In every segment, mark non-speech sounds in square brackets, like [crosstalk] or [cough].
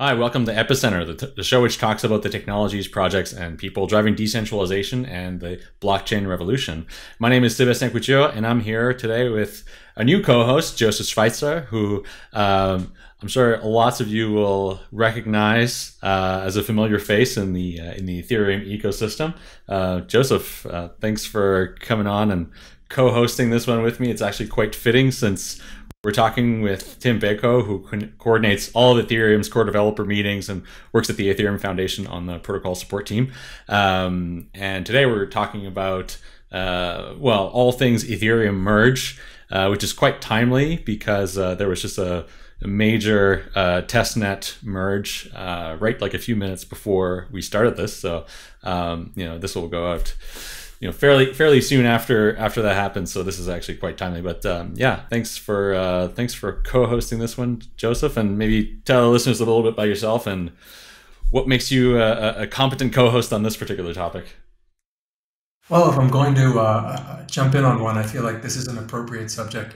Hi, welcome to Epicenter, the, the, show which talks about the technologies, projects, and people driving decentralization and the blockchain revolution. My name is Sébastien Couture, and I'm here today with a new co-host, Joseph Schweitzer, who um, I'm sure lots of you will recognize uh, as a familiar face in the uh, in the Ethereum ecosystem. Uh, Joseph, uh, thanks for coming on and co-hosting this one with me. It's actually quite fitting since we're talking with Tim Beiko, who co- coordinates all of Ethereum's core developer meetings and works at the Ethereum Foundation on the protocol support team. Um, and today we're talking about, uh, well, all things Ethereum merge, uh, which is quite timely because uh, there was just a, a major uh, testnet merge uh, right like a few minutes before we started this. So, um, you know, this will go out you know fairly fairly soon after after that happens. So this is actually quite timely but um, yeah thanks for uh, thanks for co-hosting this one joseph and maybe tell the listeners a little bit about yourself and what makes you a, a competent co-host on this particular topic. Well if i'm going to uh, jump in on one i feel like this is an appropriate subject.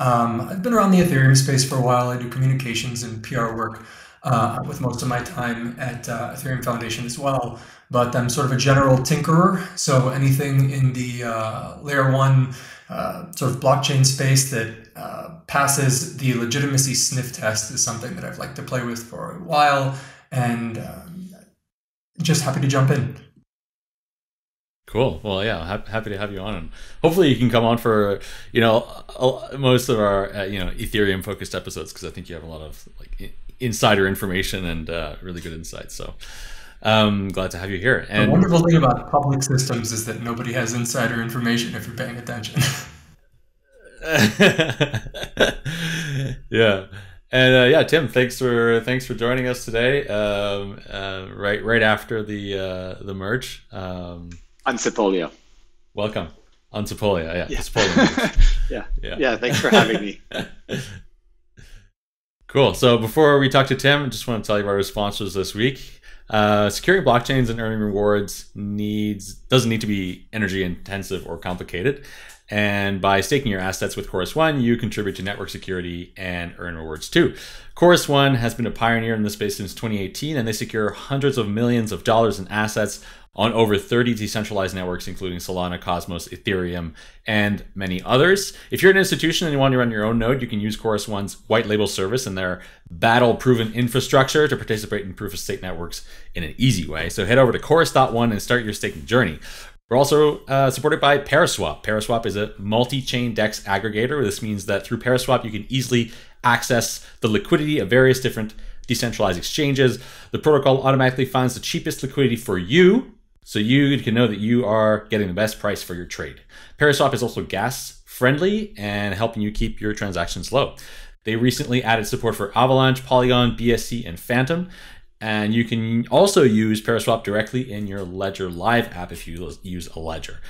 Um, i've been around the ethereum space for a while. I do communications and pr work uh, with most of my time at uh, ethereum foundation as well but I'm sort of a general tinkerer. So anything in the uh, layer one uh, sort of blockchain space that uh, passes the legitimacy sniff test is something that I've liked to play with for a while, and um, just happy to jump in. Cool. Well, yeah, happy to have you on, and hopefully you can come on for you know most of our uh, you know Ethereum focused episodes because I think you have a lot of like insider information and uh, really good insights. So. Um, glad to have you here. And the wonderful thing about public systems is that nobody has insider information if you're paying attention. [laughs] [laughs] yeah. And uh, yeah, Tim, thanks for thanks for joining us today. Um, uh, right right after the uh, the merge. Um, on Sepolia. Welcome on Sepolia. Yeah. Yeah. [laughs] yeah. yeah. Yeah. Thanks for having me. cool. So before we talk to Tim, I just want to tell you about our sponsors this week. Uh, securing blockchains and earning rewards needs doesn't need to be energy intensive or complicated. And by staking your assets with Chorus One, you contribute to network security and earn rewards too. Chorus One has been a pioneer in this space since 2018, and they secure hundreds of millions of dollars in assets on over 30 decentralized networks, including Solana, Cosmos, Ethereum, and many others. If you're an institution and you want to run your own node, you can use Chorus One's white label service and their battle proven infrastructure to participate in proof of stake networks in an easy way. So head over to Chorus.one and start your staking journey. We're also uh, supported by Paraswap. Paraswap is a multi chain DEX aggregator. This means that through Paraswap, you can easily access the liquidity of various different decentralized exchanges. The protocol automatically finds the cheapest liquidity for you so you can know that you are getting the best price for your trade. Paraswap is also gas friendly and helping you keep your transactions low. They recently added support for Avalanche, Polygon, BSC, and Fantom. And you can also use Paraswap directly in your Ledger Live app if you use a Ledger.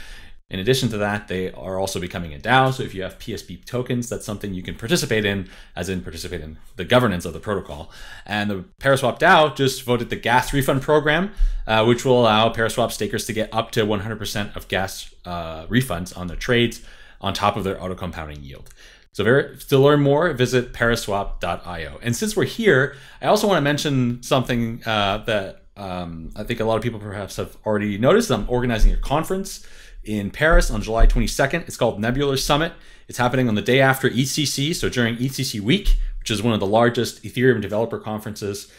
In addition to that, they are also becoming a DAO. So if you have PSP tokens, that's something you can participate in, as in participate in the governance of the protocol. And the Paraswap DAO just voted the gas refund program, uh, which will allow Paraswap stakers to get up to 100% of gas uh, refunds on their trades on top of their auto compounding yield. So to learn more, visit paraswap.io. And since we're here, I also want to mention something uh, that um, I think a lot of people perhaps have already noticed. I'm organizing a conference in Paris on July 22nd. It's called Nebular Summit. It's happening on the day after EthCC, so during EthCC week, which is one of the largest Ethereum developer conferences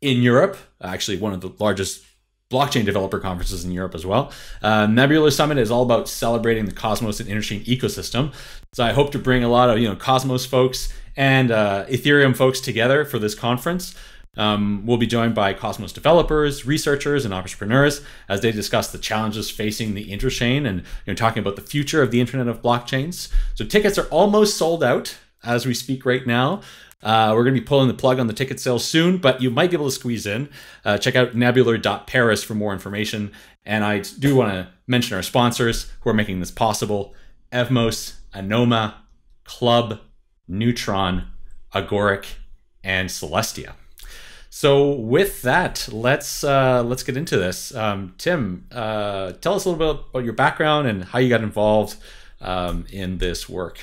in Europe, actually one of the largest blockchain developer conferences in Europe as well. Uh, Nebular Summit is all about celebrating the Cosmos and Interchain ecosystem. So I hope to bring a lot of you know Cosmos folks and uh, Ethereum folks together for this conference. Um, we'll be joined by Cosmos developers, researchers, and entrepreneurs as they discuss the challenges facing the interchain and you know, talking about the future of the Internet of Blockchains. So tickets are almost sold out as we speak right now. Uh, we're going to be pulling the plug on the ticket sales soon, but you might be able to squeeze in. Uh, check out nebular.paris for more information. And I do want to mention our sponsors who are making this possible Evmos, Anoma, Club, Neutron, Agoric, and Celestia. So with that, let's uh, let's get into this. Um, Tim, uh, tell us a little bit about your background and how you got involved um, in this work.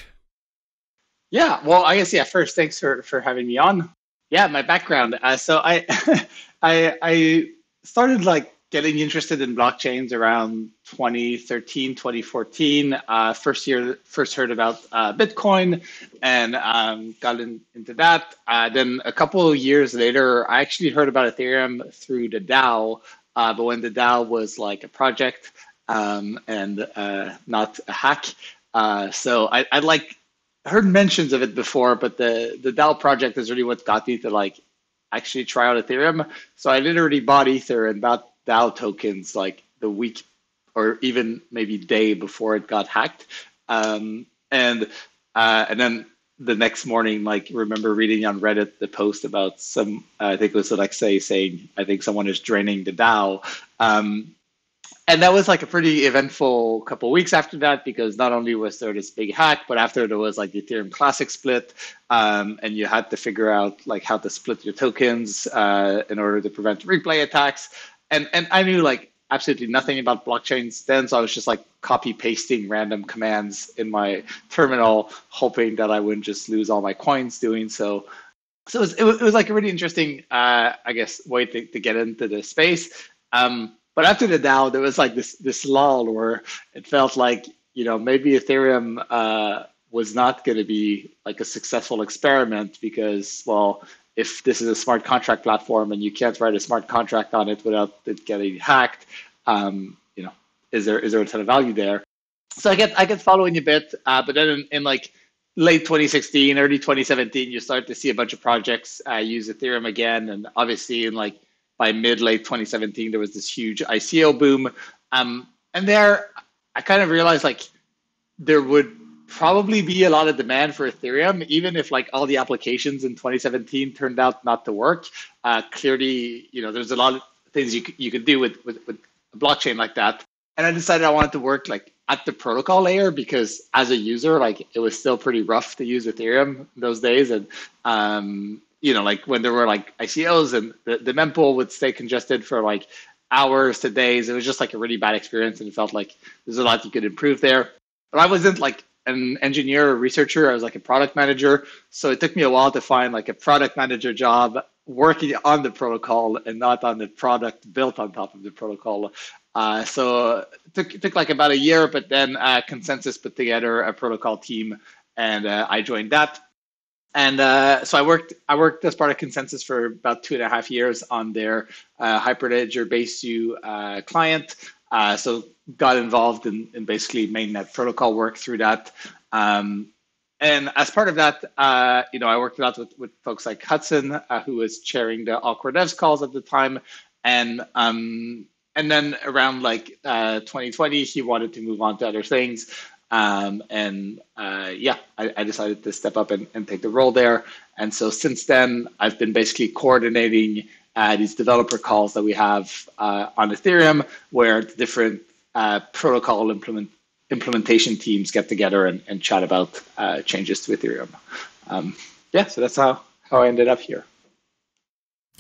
Yeah, well, I guess yeah. First, thanks for for having me on. Yeah, my background. Uh, so I, [laughs] I, I started like getting interested in blockchains around 2013 2014 uh, first year first heard about uh, bitcoin and um, got in, into that. Uh, then a couple of years later i actually heard about ethereum through the dao. Uh, but when the dao was like a project um, and uh, not a hack uh, so I, I like heard mentions of it before but the the dao project is really what got me to like actually try out ethereum. So i literally bought ether and bought DAO tokens like the week or even maybe day before it got hacked. Um, and uh, and then the next morning, like remember reading on Reddit the post about some uh, I think it was Alexei saying I think someone is draining the DAO. Um, and that was like a pretty eventful couple weeks after that because not only was there this big hack, but after there was like the Ethereum Classic split, um, and you had to figure out like how to split your tokens uh, in order to prevent replay attacks and and I knew like absolutely nothing about blockchains then, so I was just like copy pasting random commands in my terminal, hoping that I wouldn't just lose all my coins doing so. So it was, it was, it was like a really interesting, uh, I guess, way to, to get into the space. Um, but after the DAO, there was like this this lull where it felt like you know maybe Ethereum uh, was not going to be like a successful experiment because well if this is a smart contract platform and you can't write a smart contract on it without it getting hacked, um, you know, is there is there a ton of value there? So I get I get following a bit, uh, but then in, in, like late 2016, early 2017, you start to see a bunch of projects uh, use Ethereum again, and obviously in like by mid late 2017, there was this huge ICO boom, um, and there I kind of realized like there would probably be a lot of demand for Ethereum, even if like all the applications in 2017 turned out not to work. Uh, clearly, you know, there's a lot of things you could, you could do with, with, with a blockchain like that. And I decided I wanted to work like at the protocol layer because as a user, like it was still pretty rough to use Ethereum those days. And, um, you know, like when there were like ICOs and the, the mempool would stay congested for like hours to days, it was just like a really bad experience and it felt like there's a lot you could improve there. But I wasn't like an engineer or researcher. I was like a product manager. So it took me a while to find like a product manager job working on the protocol and not on the product built on top of the protocol. Uh, so it took, it took like about a year, but then uh, ConsenSys put together a protocol team and uh, I joined that. And uh, so I worked I worked as part of ConsenSys for about two and a half years on their uh, Hyperledger Besu uh, client. Uh, so got involved in, in basically mainnet protocol work through that. Um, and as part of that, uh, you know, I worked a lot with, with folks like Hudson, uh, who was chairing the core devs calls at the time. And um, and then around like 2020, uh, he wanted to move on to other things. Um, and uh, yeah, I, I, decided to step up and, and, take the role there. And so since then, I've been basically coordinating these developer calls that we have uh, on Ethereum, where different uh, protocol implement, implementation teams get together and, and chat about uh, changes to Ethereum. Um, yeah, so that's how, how I ended up here.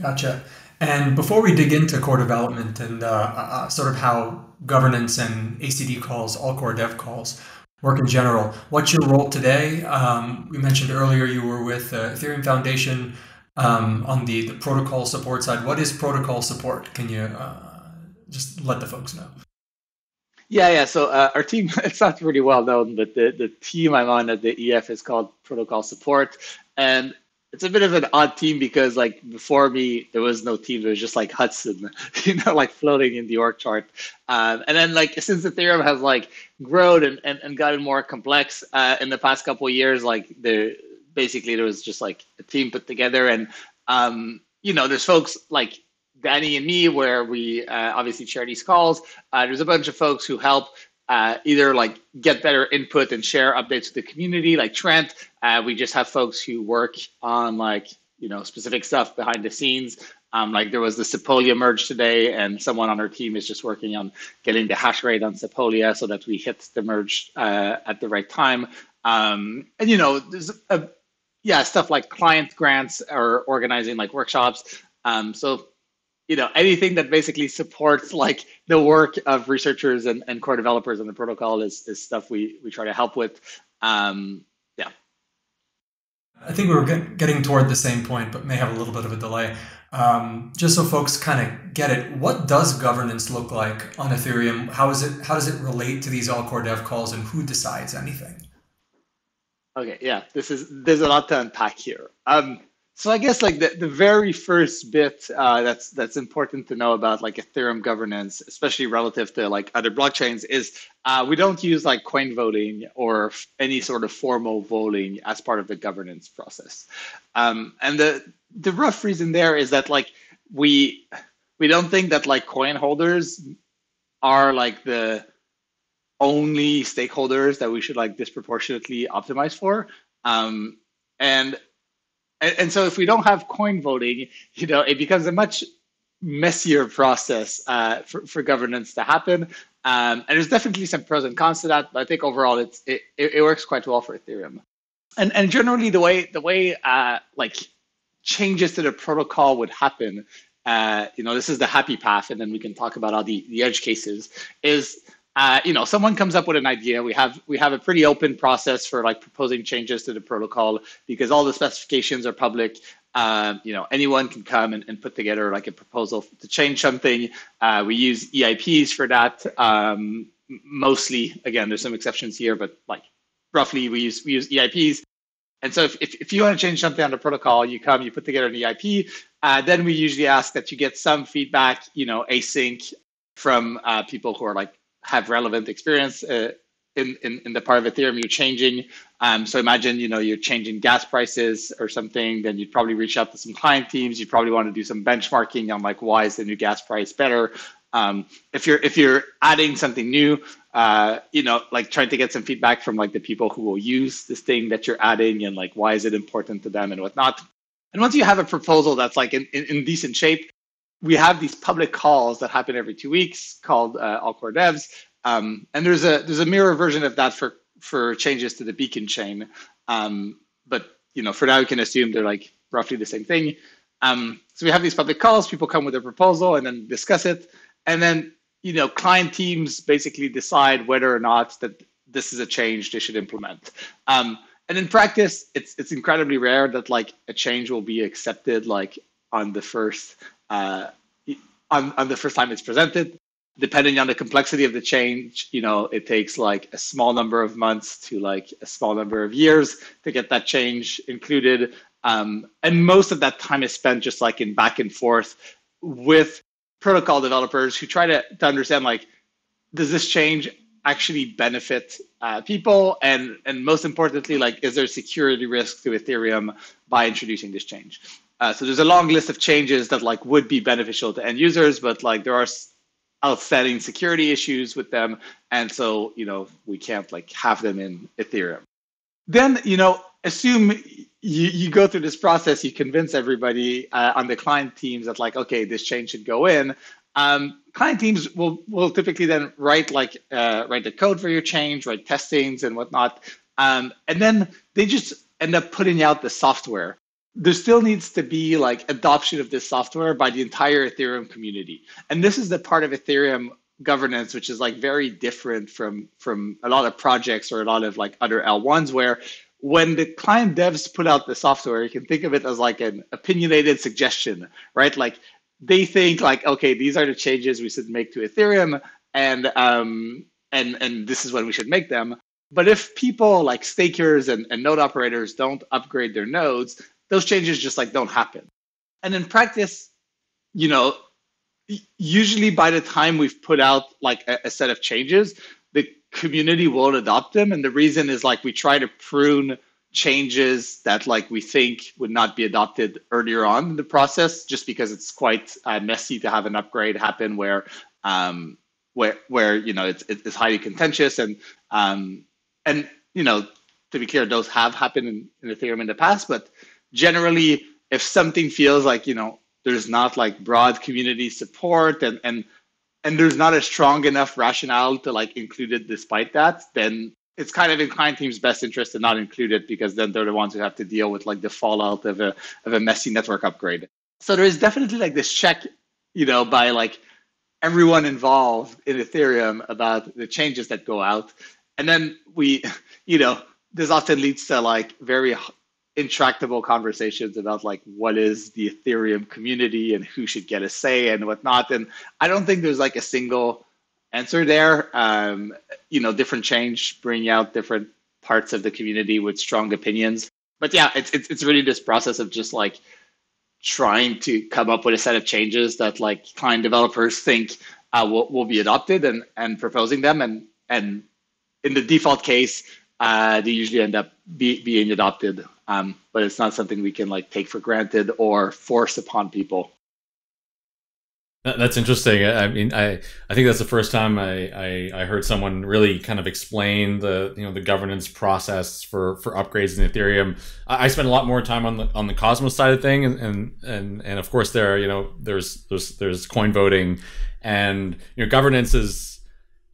Gotcha. And before we dig into core development and uh, uh, sort of how governance and ACD calls, all core dev calls, work in general, what's your role today? Um, we mentioned earlier you were with the Ethereum Foundation um, on the, the protocol support side. What is protocol support? Can you uh, just let the folks know? Yeah, yeah. So uh, our team, it's not really well known, but the, the team I'm on at the EF is called Protocol Support. And it's a bit of an odd team because like before me, there was no team. There was just like Hudson, [laughs] you know, like floating in the org chart. Um, and then like since Ethereum has like grown and, and, and gotten more complex uh, in the past couple years, like the basically there was just like a team put together. And um, you know there's folks like danny and me where we uh, obviously share these calls. Uh, there's a bunch of folks who help uh, either like get better input and share updates with the community like trent. Uh, we just have folks who work on like you know specific stuff behind the scenes. Um, like there was the Sepolia merge today, and someone on our team is just working on getting the hash rate on Sepolia so that we hit the merge uh, at the right time. Um, and you know, there's a yeah, stuff like client grants or organizing like workshops. Um, so, you know, anything that basically supports like the work of researchers and, and core developers on the protocol is, is stuff we, we try to help with. Um, yeah. I think we were get, getting toward the same point, but may have a little bit of a delay. Um, just so folks kind of get it, what does governance look like on Ethereum? How is it? How does it relate to these all core dev calls, and who decides anything? Okay, yeah, this is there's a lot to unpack here. Um, so I guess like the, the very first bit uh, that's that's important to know about like Ethereum governance, especially relative to like other blockchains, is uh, we don't use like coin voting or any sort of formal voting as part of the governance process. Um, and the the rough reason there is that like we we don't think that like coin holders are like the only stakeholders that we should like disproportionately optimize for. Um, and and, so if we don't have coin voting, you know, it becomes a much messier process uh, for, for governance to happen. Um, and there's definitely some pros and cons to that, but I think overall it's it, it works quite well for Ethereum. And and generally the way the way uh, like changes to the protocol would happen, uh, you know, this is the happy path, and then we can talk about all the, the edge cases, is uh, you know, someone comes up with an idea. We have we have a pretty open process for like proposing changes to the protocol because all the specifications are public. Uh, you know, anyone can come and, and, put together like a proposal to change something. Uh, we use EIPs for that. Um, mostly, again, there's some exceptions here, but like roughly, we use we use EIPs. And so, if, if, if you want to change something on the protocol, you come, you put together an EIP. Uh, then we usually ask that you get some feedback, you know, async from uh, people who are like have relevant experience uh, in, in, in the part of Ethereum you're changing. Um, so imagine, you know, you're changing gas prices or something, then you'd probably reach out to some client teams. You'd probably want to do some benchmarking on like, why is the new gas price better? Um, if you're if you're adding something new, uh, you know, like trying to get some feedback from like the people who will use this thing that you're adding and like why is it important to them and whatnot. And once you have a proposal that's like in, in, in decent shape, we have these public calls that happen every two weeks called uh, all core devs. Um, and there's a there's a mirror version of that for for changes to the beacon chain. Um, but you know, for now, we can assume they're like roughly the same thing. Um, so we have these public calls. People come with a proposal and then discuss it, and then you know, client teams basically decide whether or not that this is a change they should implement. Um, and in practice, it's it's incredibly rare that like a change will be accepted like on the first uh, on, on the first time it's presented. Depending on the complexity of the change, you know, it takes like a small number of months to like a small number of years to get that change included. Um, and most of that time is spent just like in back and forth with protocol developers who try to, to understand like, does this change actually benefit uh, people? And, and most importantly, like, is there security risk to Ethereum by introducing this change? Uh, so there's a long list of changes that like would be beneficial to end users, but like there are outstanding security issues with them, and so you know we can't like have them in Ethereum. Then you know assume you, you go through this process, you convince everybody uh, on the client teams that like okay this change should go in. Um, client teams will will typically then write like uh, write the code for your change, write testings and whatnot, um, and then they just end up putting out the software there still needs to be like adoption of this software by the entire Ethereum community. And this is the part of Ethereum governance which is like very different from from a lot of projects or a lot of like other L1s where when the client devs put out the software, you can think of it as like an opinionated suggestion, right? Like they think like, okay, these are the changes we should make to Ethereum, and um, and and this is when we should make them. But if people like stakers and, and node operators don't upgrade their nodes, those changes just like don't happen. And in practice, you know, usually by the time we've put out like a, a set of changes, the community won't adopt them. And the reason is like we try to prune changes that like we think would not be adopted earlier on in the process just because it's quite uh, messy to have an upgrade happen where um where where you know it's it's highly contentious and um and you know to be clear those have happened in, in ethereum in the past but generally if something feels like you know there's not like broad community support and and and there's not a strong enough rationale to like include it despite that then it's kind of in client team's best interest to not include it because then they're the ones who have to deal with like the fallout of a of a messy network upgrade. So there is definitely like this check you know by like everyone involved in ethereum about the changes that go out. And then we [laughs] you know this often leads to like very intractable conversations about like what is the Ethereum community and who should get a say and whatnot. And I don't think there's like a single answer there. Um, you know, different change bring out different parts of the community with strong opinions. But yeah, it's it's it's really this process of just like trying to come up with a set of changes that like client developers think uh, will, will be adopted and and proposing them and and in the default case uh, they usually end up be, being adopted um, but it's not something we can like take for granted or force upon people that's interesting. I mean, I, I think that's the first time I, I, I, heard someone really kind of explain the you know the governance process for, for upgrades in Ethereum. I, I spent a lot more time on the on the Cosmos side of thing, and and and, and of course there you know there's there's there's coin voting, and you know governance is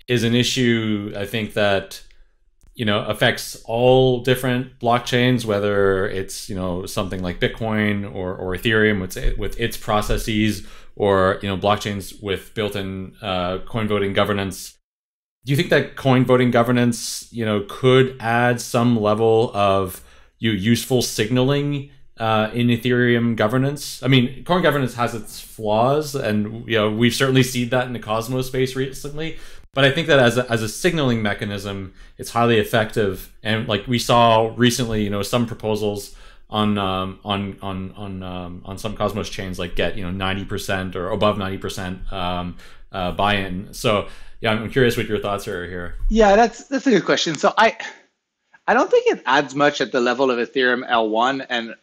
is an issue. I think that you know affects all different blockchains whether it's you know something like bitcoin or, or ethereum with, with its processes or you know blockchains with built-in uh, coin voting governance do you think that coin voting governance you know could add some level of you useful signaling uh, in Ethereum governance. I mean, coin governance has its flaws, and you know we've certainly seen that in the Cosmos space recently. But I think that as a, as a signaling mechanism, it's highly effective. And like we saw recently, you know, some proposals on um, on on on um, on some Cosmos chains like get you know ninety percent or above ninety percent um, uh, buy-in. So yeah, I'm curious what your thoughts are here. Yeah, that's that's a good question. So I I don't think it adds much at the level of Ethereum L1, and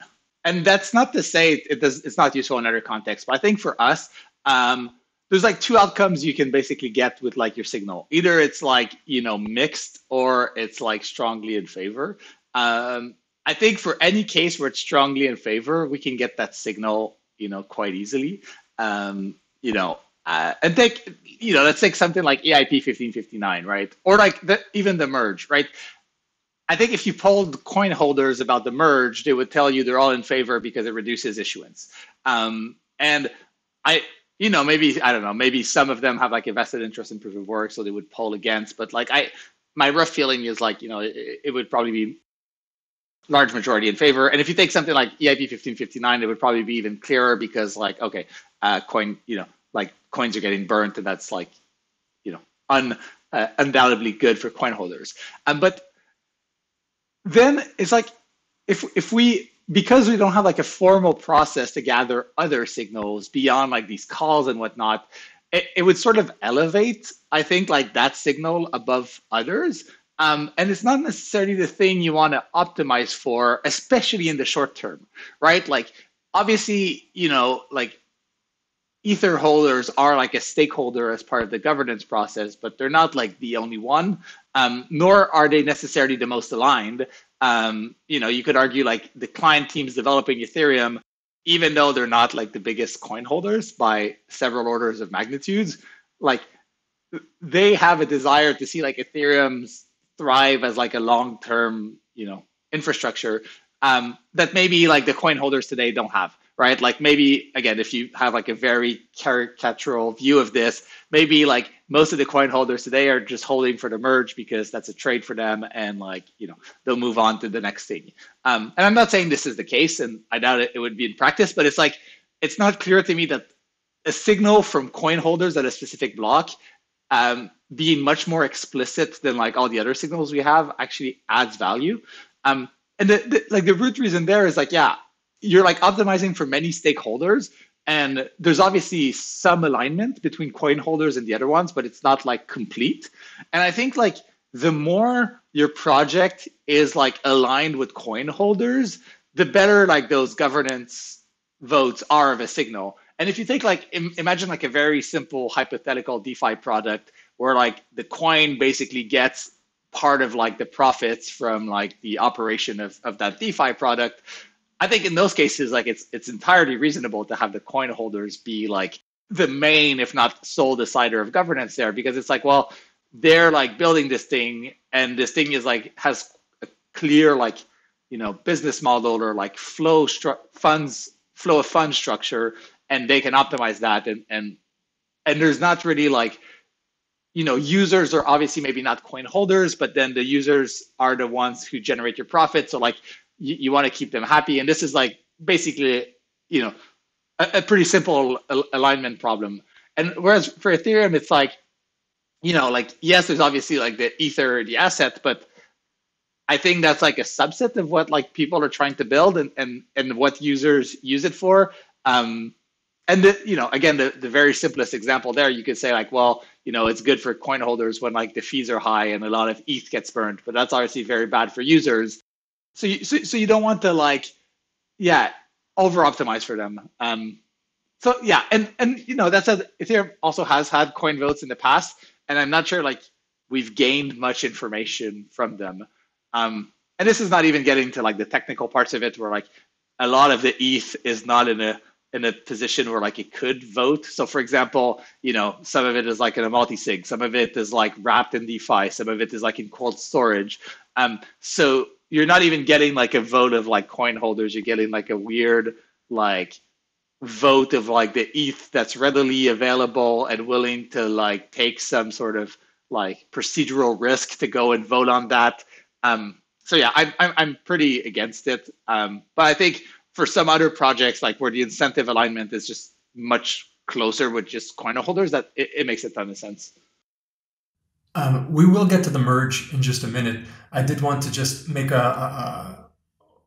and that's not to say it does it's not useful in other contexts. But I think for us, um, there's like two outcomes you can basically get with like your signal. Either it's like you know mixed or it's like strongly in favor. Um, I think for any case where it's strongly in favor, we can get that signal, you know, quite easily. Um, you know, uh, and take, you know, let's take something like EIP 1559, right? Or like the, even the merge, right? I think if you polled coin holders about the merge, they would tell you they're all in favor because it reduces issuance. Um, and I, you know, maybe I don't know, maybe some of them have like a vested interest in proof of work, so they would poll against. But like I, my rough feeling is like you know, it, it would probably be large majority in favor. And if you take something like EIP 1559, it would probably be even clearer because like, okay, uh, coin, you know, like coins are getting burnt and that's like, you know, un, uh, undoubtedly good for coin holders. Um, but then it's like, if, if we, because we don't have like a formal process to gather other signals beyond like these calls and whatnot, it, it would sort of elevate, I think, like that signal above others. Um, and it's not necessarily the thing you want to optimize for, especially in the short term, right? Like, obviously, you know, like ether holders are like a stakeholder as part of the governance process, but they're not like the only one, um, nor are they necessarily the most aligned. Um, you know, you could argue like the client teams developing Ethereum, even though they're not like the biggest coin holders by several orders of magnitudes, like they have a desire to see like Ethereum thrive as like a long-term, you know, infrastructure um, that maybe like the coin holders today don't have, right? Like maybe again, if you have like a very caricatural view of this, maybe like most of the coin holders today are just holding for the merge because that's a trade for them, and like you know they'll move on to the next thing. Um, and I'm not saying this is the case, and I doubt it, it would be in practice, but it's like it's not clear to me that a signal from coin holders at a specific block um, being much more explicit than like all the other signals we have actually adds value. Um, and the, the, like the root reason there is like, yeah, you're like optimizing for many stakeholders, and there's obviously some alignment between coin holders and the other ones, but it's not like complete. And I think like the more your project is like aligned with coin holders, the better like those governance votes are of a signal. And if you take like Im- imagine like a very simple hypothetical DeFi product where like the coin basically gets part of like the profits from like the operation of, of that DeFi product. I think in those cases, like it's it's entirely reasonable to have the coin holders be like the main, if not sole decider of governance there, because it's like, well, they're like building this thing, and this thing is like has a clear like you know business model or like flow stru- funds flow of fund structure, and they can optimize that, and and and there's not really like you know, users are obviously maybe not coin holders, but then the users are the ones who generate your profit. So like you, you want to keep them happy. And this is like basically, you know, a, a pretty simple al- alignment problem. And whereas for Ethereum, it's like, you know, like yes, there's obviously like the ether, the asset, but I think that's like a subset of what like people are trying to build and and and what users use it for. Um, and the, you know, again, the, the very simplest example there, you could say like, well, you know, it's good for coin holders when like the fees are high and a lot of ETH gets burned, but that's obviously very bad for users. So you, so, so you don't want to like, yeah, over optimize for them. Um, so yeah, and and you know that said, Ethereum also has had coin votes in the past, and I'm not sure like we've gained much information from them. Um, and this is not even getting to like the technical parts of it, where like a lot of the ETH is not in a in a position where like it could vote. So for example, you know, some of it is like in a multi-sig, some of it is like wrapped in DeFi, some of it is like in cold storage. Um, so you're not even getting like a vote of like coin holders. You're getting like a weird like vote of like the ETH that's readily available and willing to like take some sort of like procedural risk to go and vote on that. Um, so yeah, I'm I'm pretty against it. Um, but I think for some other projects, like where the incentive alignment is just much closer with just coin holders, that it, it makes a ton of sense. Um, we will get to the merge in just a minute. I did want to just make a, a, a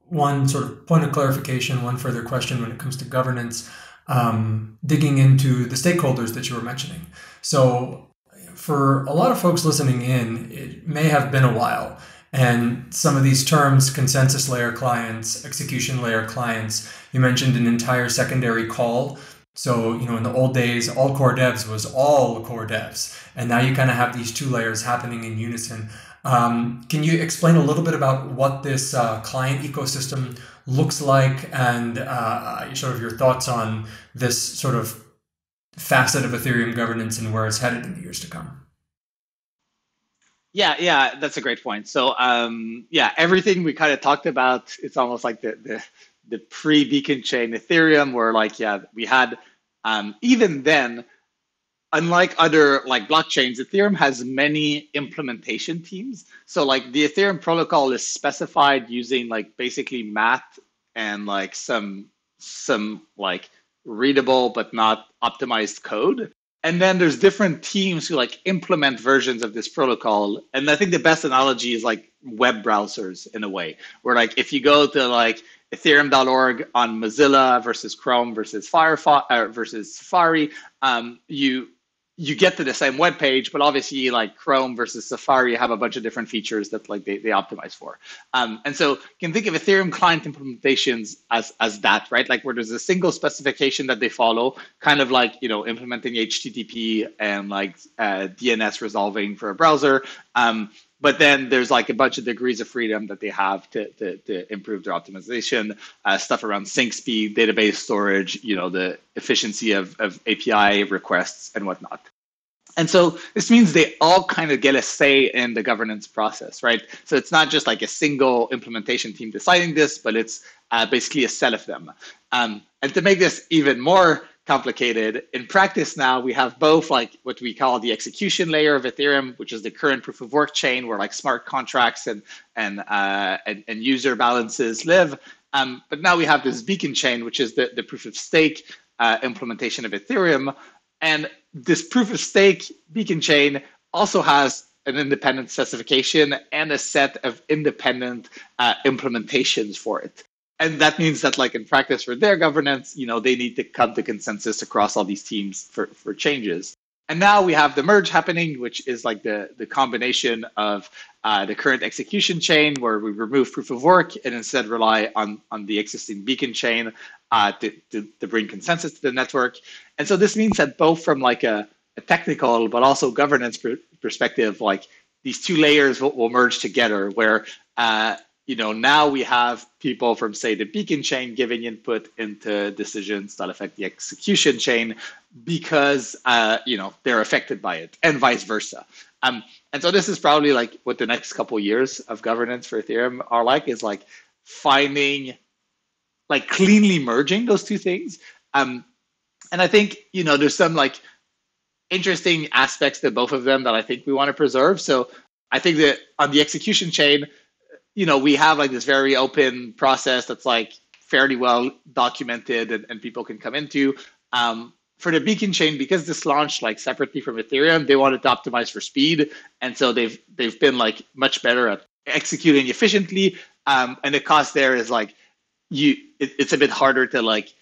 one sort of point of clarification, one further question when it comes to governance, um, digging into the stakeholders that you were mentioning. So, for a lot of folks listening in, it may have been a while and some of these terms, consensus layer clients, execution layer clients, you mentioned an entire secondary call. So, you know, in the old days, all core devs was all core devs. And now you kind of have these two layers happening in unison. Um, can you explain a little bit about what this uh, client ecosystem looks like and uh, sort of your thoughts on this sort of facet of Ethereum governance and where it's headed in the years to come? Yeah, yeah, that's a great point. So, um, yeah, everything we kind of talked about, it's almost like the the, the pre beacon chain Ethereum, where like, yeah, we had um, even then, unlike other like blockchains, Ethereum has many implementation teams. So, like, the Ethereum protocol is specified using like basically math and like some some like readable but not optimized code and then there's different teams who like implement versions of this protocol and i think the best analogy is like web browsers in a way where like if you go to like ethereum.org on mozilla versus chrome versus firefox uh, versus safari um, you you get to the same web page, but obviously like Chrome versus Safari have a bunch of different features that like they, they optimize for. Um, and so you can think of Ethereum client implementations as, as that, right? Like where there's a single specification that they follow, kind of like, you know, implementing HTTP and like uh, DNS resolving for a browser. Um, but then there's like a bunch of degrees of freedom that they have to, to, to improve their optimization, uh, stuff around sync speed, database storage, you know, the efficiency of, of API requests and whatnot. And so this means they all kind of get a say in the governance process, right? So it's not just like a single implementation team deciding this, but it's uh, basically a set of them. Um, and to make this even more complicated. In practice now, we have both like what we call the execution layer of Ethereum, which is the current proof of work chain where like smart contracts and and uh, and, and, user balances live. Um, but now we have this beacon chain, which is the, the proof of stake uh, implementation of Ethereum. And this proof of stake beacon chain also has an independent specification and a set of independent uh, implementations for it and that means that like in practice for their governance you know they need to come to consensus across all these teams for, for changes. And now we have the merge happening which is like the, the combination of uh, the current execution chain where we remove proof of work and instead rely on, on the existing beacon chain uh, to, to, to bring consensus to the network. And so this means that both from like a, a technical but also governance perspective like these two layers will, will merge together where uh, you know, now we have people from, say, the beacon chain giving input into decisions that affect the execution chain because, uh, you know, they're affected by it and vice versa. Um, and so this is probably like what the next couple years of governance for Ethereum are like, is like finding, like cleanly merging those two things. Um, and I think, you know, there's some like interesting aspects to both of them that I think we want to preserve. So I think that on the execution chain, you know, we have like this very open process that's like fairly well documented and, and people can come into. Um, for the beacon chain, because this launched like separately from Ethereum, they wanted to optimize for speed, and so they've they've been like much better at executing efficiently. Um, and the cost there is like you, it, it's a bit harder to like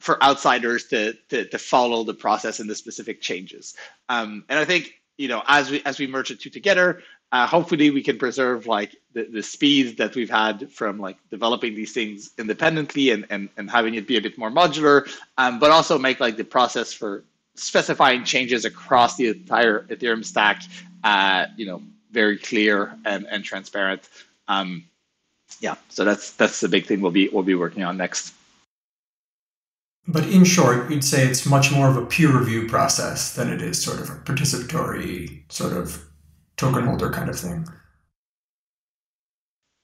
for outsiders to, to to follow the process and the specific changes. Um, and I think you know as we as we merge the two together, uh, hopefully we can preserve like the, the speed that we've had from like developing these things independently and, and, and having it be a bit more modular, um, but also make like the process for specifying changes across the entire Ethereum stack, uh, you know, very clear and, and transparent. Um, yeah, so that's that's the big thing we'll be we'll be working on next. But in short, you'd say it's much more of a peer review process than it is sort of a participatory sort of token holder kind of thing?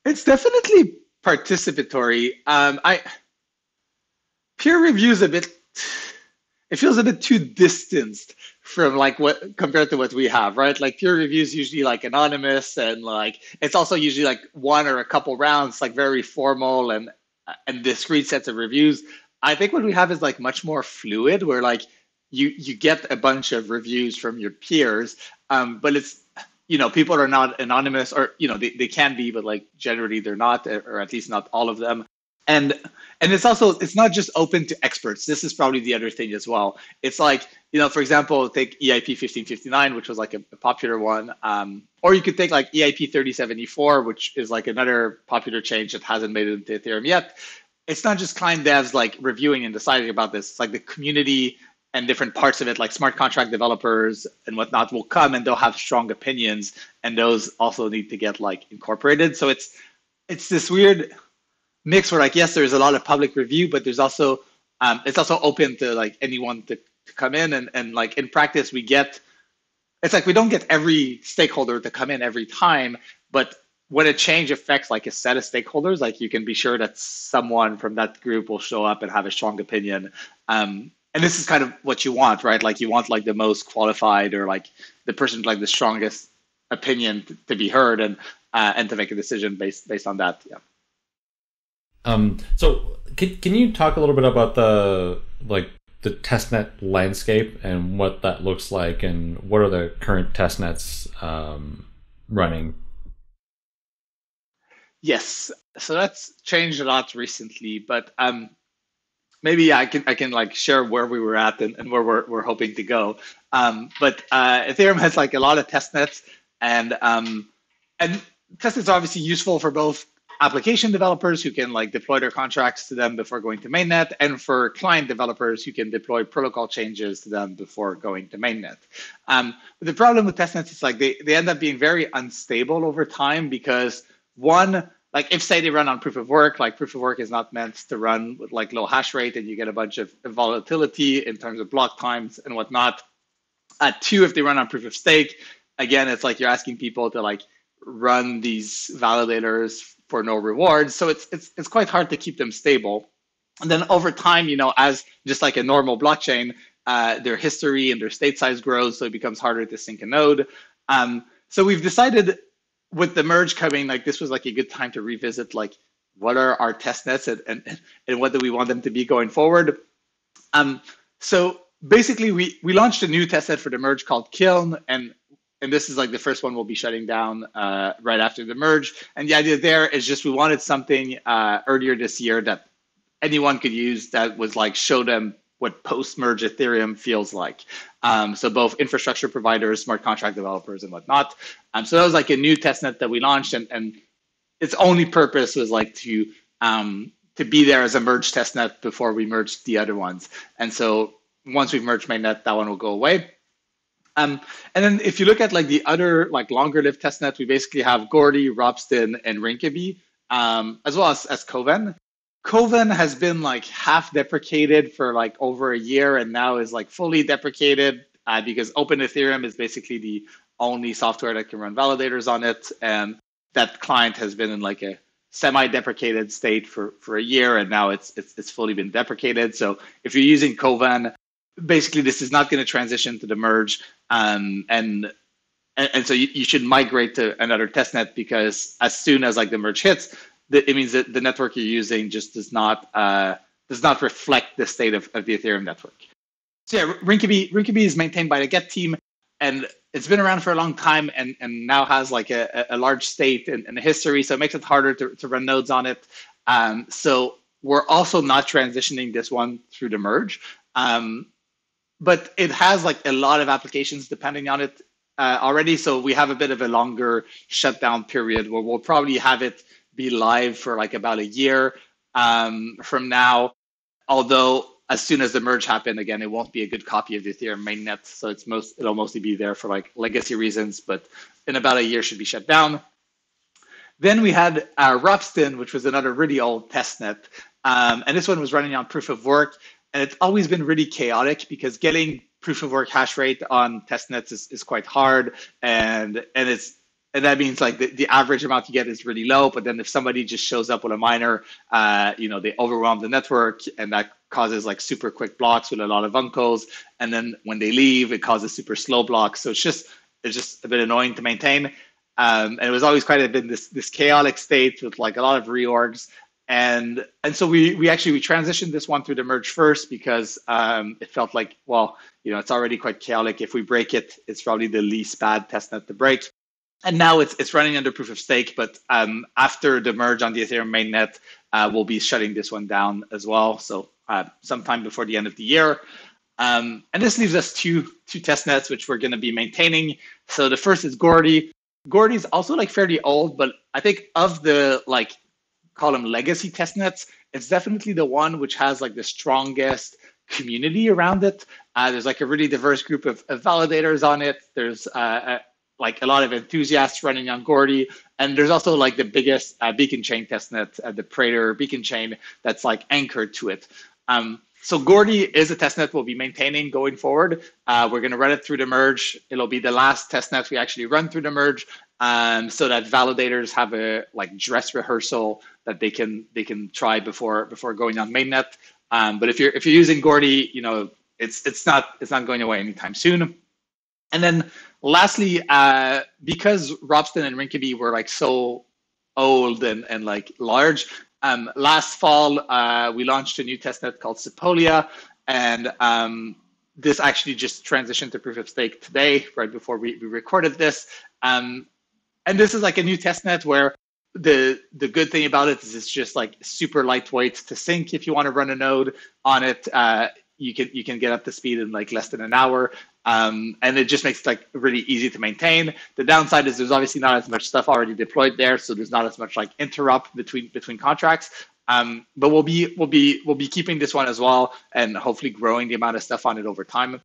It's definitely participatory. Um, I peer review is a bit. It feels a bit too distanced from like what compared to what we have, right? Like peer review is usually like anonymous and like it's also usually like one or a couple rounds, like very formal and and discrete sets of reviews. I think what we have is like much more fluid, where like you you get a bunch of reviews from your peers, um, but it's you know, people are not anonymous or, you know, they, they can be, but like generally they're not, or at least not all of them. And and it's also it's not just open to experts. This is probably the other thing as well. It's like, you know, for example, take EIP 1559, which was like a, a popular one. Um, or you could take like EIP 3074, which is like another popular change that hasn't made it into Ethereum yet. It's not just client devs like reviewing and deciding about this. It's like the community and different parts of it, like smart contract developers and whatnot, will come and they'll have strong opinions, and those also need to get like incorporated. So it's it's this weird mix where like yes, there's a lot of public review, but there's also um, it's also open to like anyone to, to come in and and like in practice we get it's like we don't get every stakeholder to come in every time, but when a change affects like a set of stakeholders, like you can be sure that someone from that group will show up and have a strong opinion. Um, and this is kind of what you want, right? Like you want like the most qualified or like the person with like the strongest opinion to, to be heard and uh, and to make a decision based based on that. Yeah. Um. So can can you talk a little bit about the like the testnet landscape and what that looks like and what are the current testnets um, running? Yes, so that's changed a lot recently, but um, maybe yeah, I can I can like share where we were at and, and where we're, we're hoping to go. Um, but uh, Ethereum has like a lot of test nets and um, and test nets are obviously useful for both application developers who can like deploy their contracts to them before going to mainnet and for client developers who can deploy protocol changes to them before going to mainnet. Um, the problem with testnets is like they, they end up being very unstable over time because one, like if say they run on proof of work, like proof of work is not meant to run with like low hash rate and you get a bunch of volatility in terms of block times and whatnot. Uh, two, if they run on proof of stake, again, it's like you're asking people to like run these validators for no rewards. So it's it's it's quite hard to keep them stable. And then over time, you know, as just like a normal blockchain, uh, their history and their state size grows, so it becomes harder to sync a node. Um, so we've decided with the merge coming, like this was like a good time to revisit like what are our test nets and, and, and what do we want them to be going forward. Um, so basically we, we launched a new test net for the merge called Kiln and and this is like the first one we'll be shutting down uh, right after the merge. And the idea there is just we wanted something uh, earlier this year that anyone could use that was like show them what post-merge Ethereum feels like. Um, so both infrastructure providers, smart contract developers, and whatnot. Um, so that was like a new testnet that we launched, and, and its only purpose was like to um, to be there as a merge testnet before we merged the other ones. And so once we've merged mainnet, that one will go away. Um, and then if you look at like the other like longer lived testnets, we basically have Goerli, Ropsten, and Rinkeby, um, as well as, as Kovan. Kovan has been like half deprecated for like over a year and now is like fully deprecated uh, because Open Ethereum is basically the only software that can run validators on it. And that client has been in like a semi-deprecated state for, for a year and now it's, it's, it's fully been deprecated. So if you're using Kovan, basically this is not going to transition to the merge. Um, and and, and so you, you should migrate to another testnet because as soon as like the merge hits, the, it means that the network you're using just does not uh, does not reflect the state of, of the Ethereum network. So yeah, Rinkeby Rinkeby is maintained by the Geth team, and it's been around for a long time, and, and now has like a, a large state and, and a history, so it makes it harder to, to run nodes on it. Um, so we're also not transitioning this one through the merge. Um, but it has like a lot of applications depending on it uh, already. So we have a bit of a longer shutdown period where we'll probably have it be live for like about a year um, from now. Although as soon as the merge happened, again, it won't be a good copy of the Ethereum mainnet. So it's most it'll mostly be there for like legacy reasons, but in about a year should be shut down. Then we had uh, Ropsten, which was another really old testnet. Um, and this one was running on proof of work. And it's always been really chaotic because getting proof of work hash rate on testnets is, is quite hard. And and it's and that means like the, the average amount you get is really low. But then if somebody just shows up with a miner, uh, you know, they overwhelm the network and that causes like super quick blocks with a lot of uncles. And then when they leave, it causes super slow blocks. So it's just it's just a bit annoying to maintain. Um, and it was always kind of in this this chaotic state with like a lot of reorgs and and so we we actually we transitioned this one through the merge first because um, it felt like well you know it's already quite chaotic if we break it it's probably the least bad testnet to break and now it's it's running under proof of stake but um, after the merge on the ethereum mainnet uh, we'll be shutting this one down as well so uh, sometime before the end of the year um, and this leaves us two two testnets which we're going to be maintaining so the first is Goerli Goerli's also like fairly old but i think of the like call them legacy testnets. It's definitely the one which has like the strongest community around it. Uh, there's like a really diverse group of, of validators on it. There's uh, like a lot of enthusiasts running on Goerli, and there's also like the biggest uh, beacon chain testnet, uh, the Prater beacon chain, that's like anchored to it. Um, so Goerli is a testnet we'll be maintaining going forward. Uh, we're going to run it through the merge. It'll be the last testnet we actually run through the merge, um, so that validators have a like dress rehearsal that they can they can try before before going on mainnet. Um, but if you're if you're using Goerli, you know it's it's not it's not going away anytime soon. And then lastly, uh, because Ropsten and Rinkeby were like so old and and like large, um, last fall uh, we launched a new testnet called Sepolia, and um, this actually just transitioned to proof of stake today, right before we, we recorded this. Um, and this is like a new testnet where the the good thing about it is it's just like super lightweight to sync if you want to run a node on it uh, you can you can get up to speed in like less than an hour. Um, and it just makes it like really easy to maintain. The downside is there's obviously not as much stuff already deployed there so there's not as much like interrupt between between contracts. Um, but we'll be we'll be we'll be keeping this one as well and hopefully growing the amount of stuff on it over time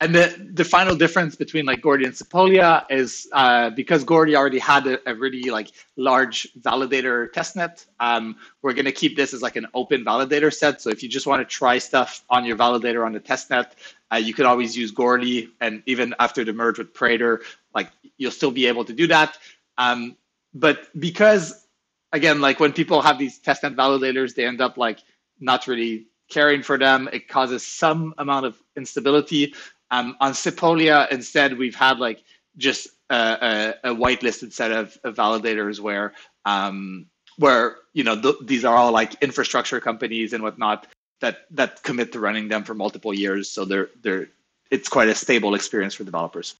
and the, the final difference between like Goerli and Sepolia is uh, because Goerli already had a, a, really like large validator testnet. Um, we're going to keep this as like an open validator set. So if you just want to try stuff on your validator on the testnet, uh, you could always use Goerli. And even after the merge with Prater, like you'll still be able to do that. Um, but because again, like when people have these testnet validators, they end up like not really caring for them. It causes some amount of instability. Um, on Sepolia, instead, we've had like just a, a, a whitelisted set of, of validators where um, where you know th- these are all like infrastructure companies and whatnot that that commit to running them for multiple years. So they're they're it's quite a stable experience for developers.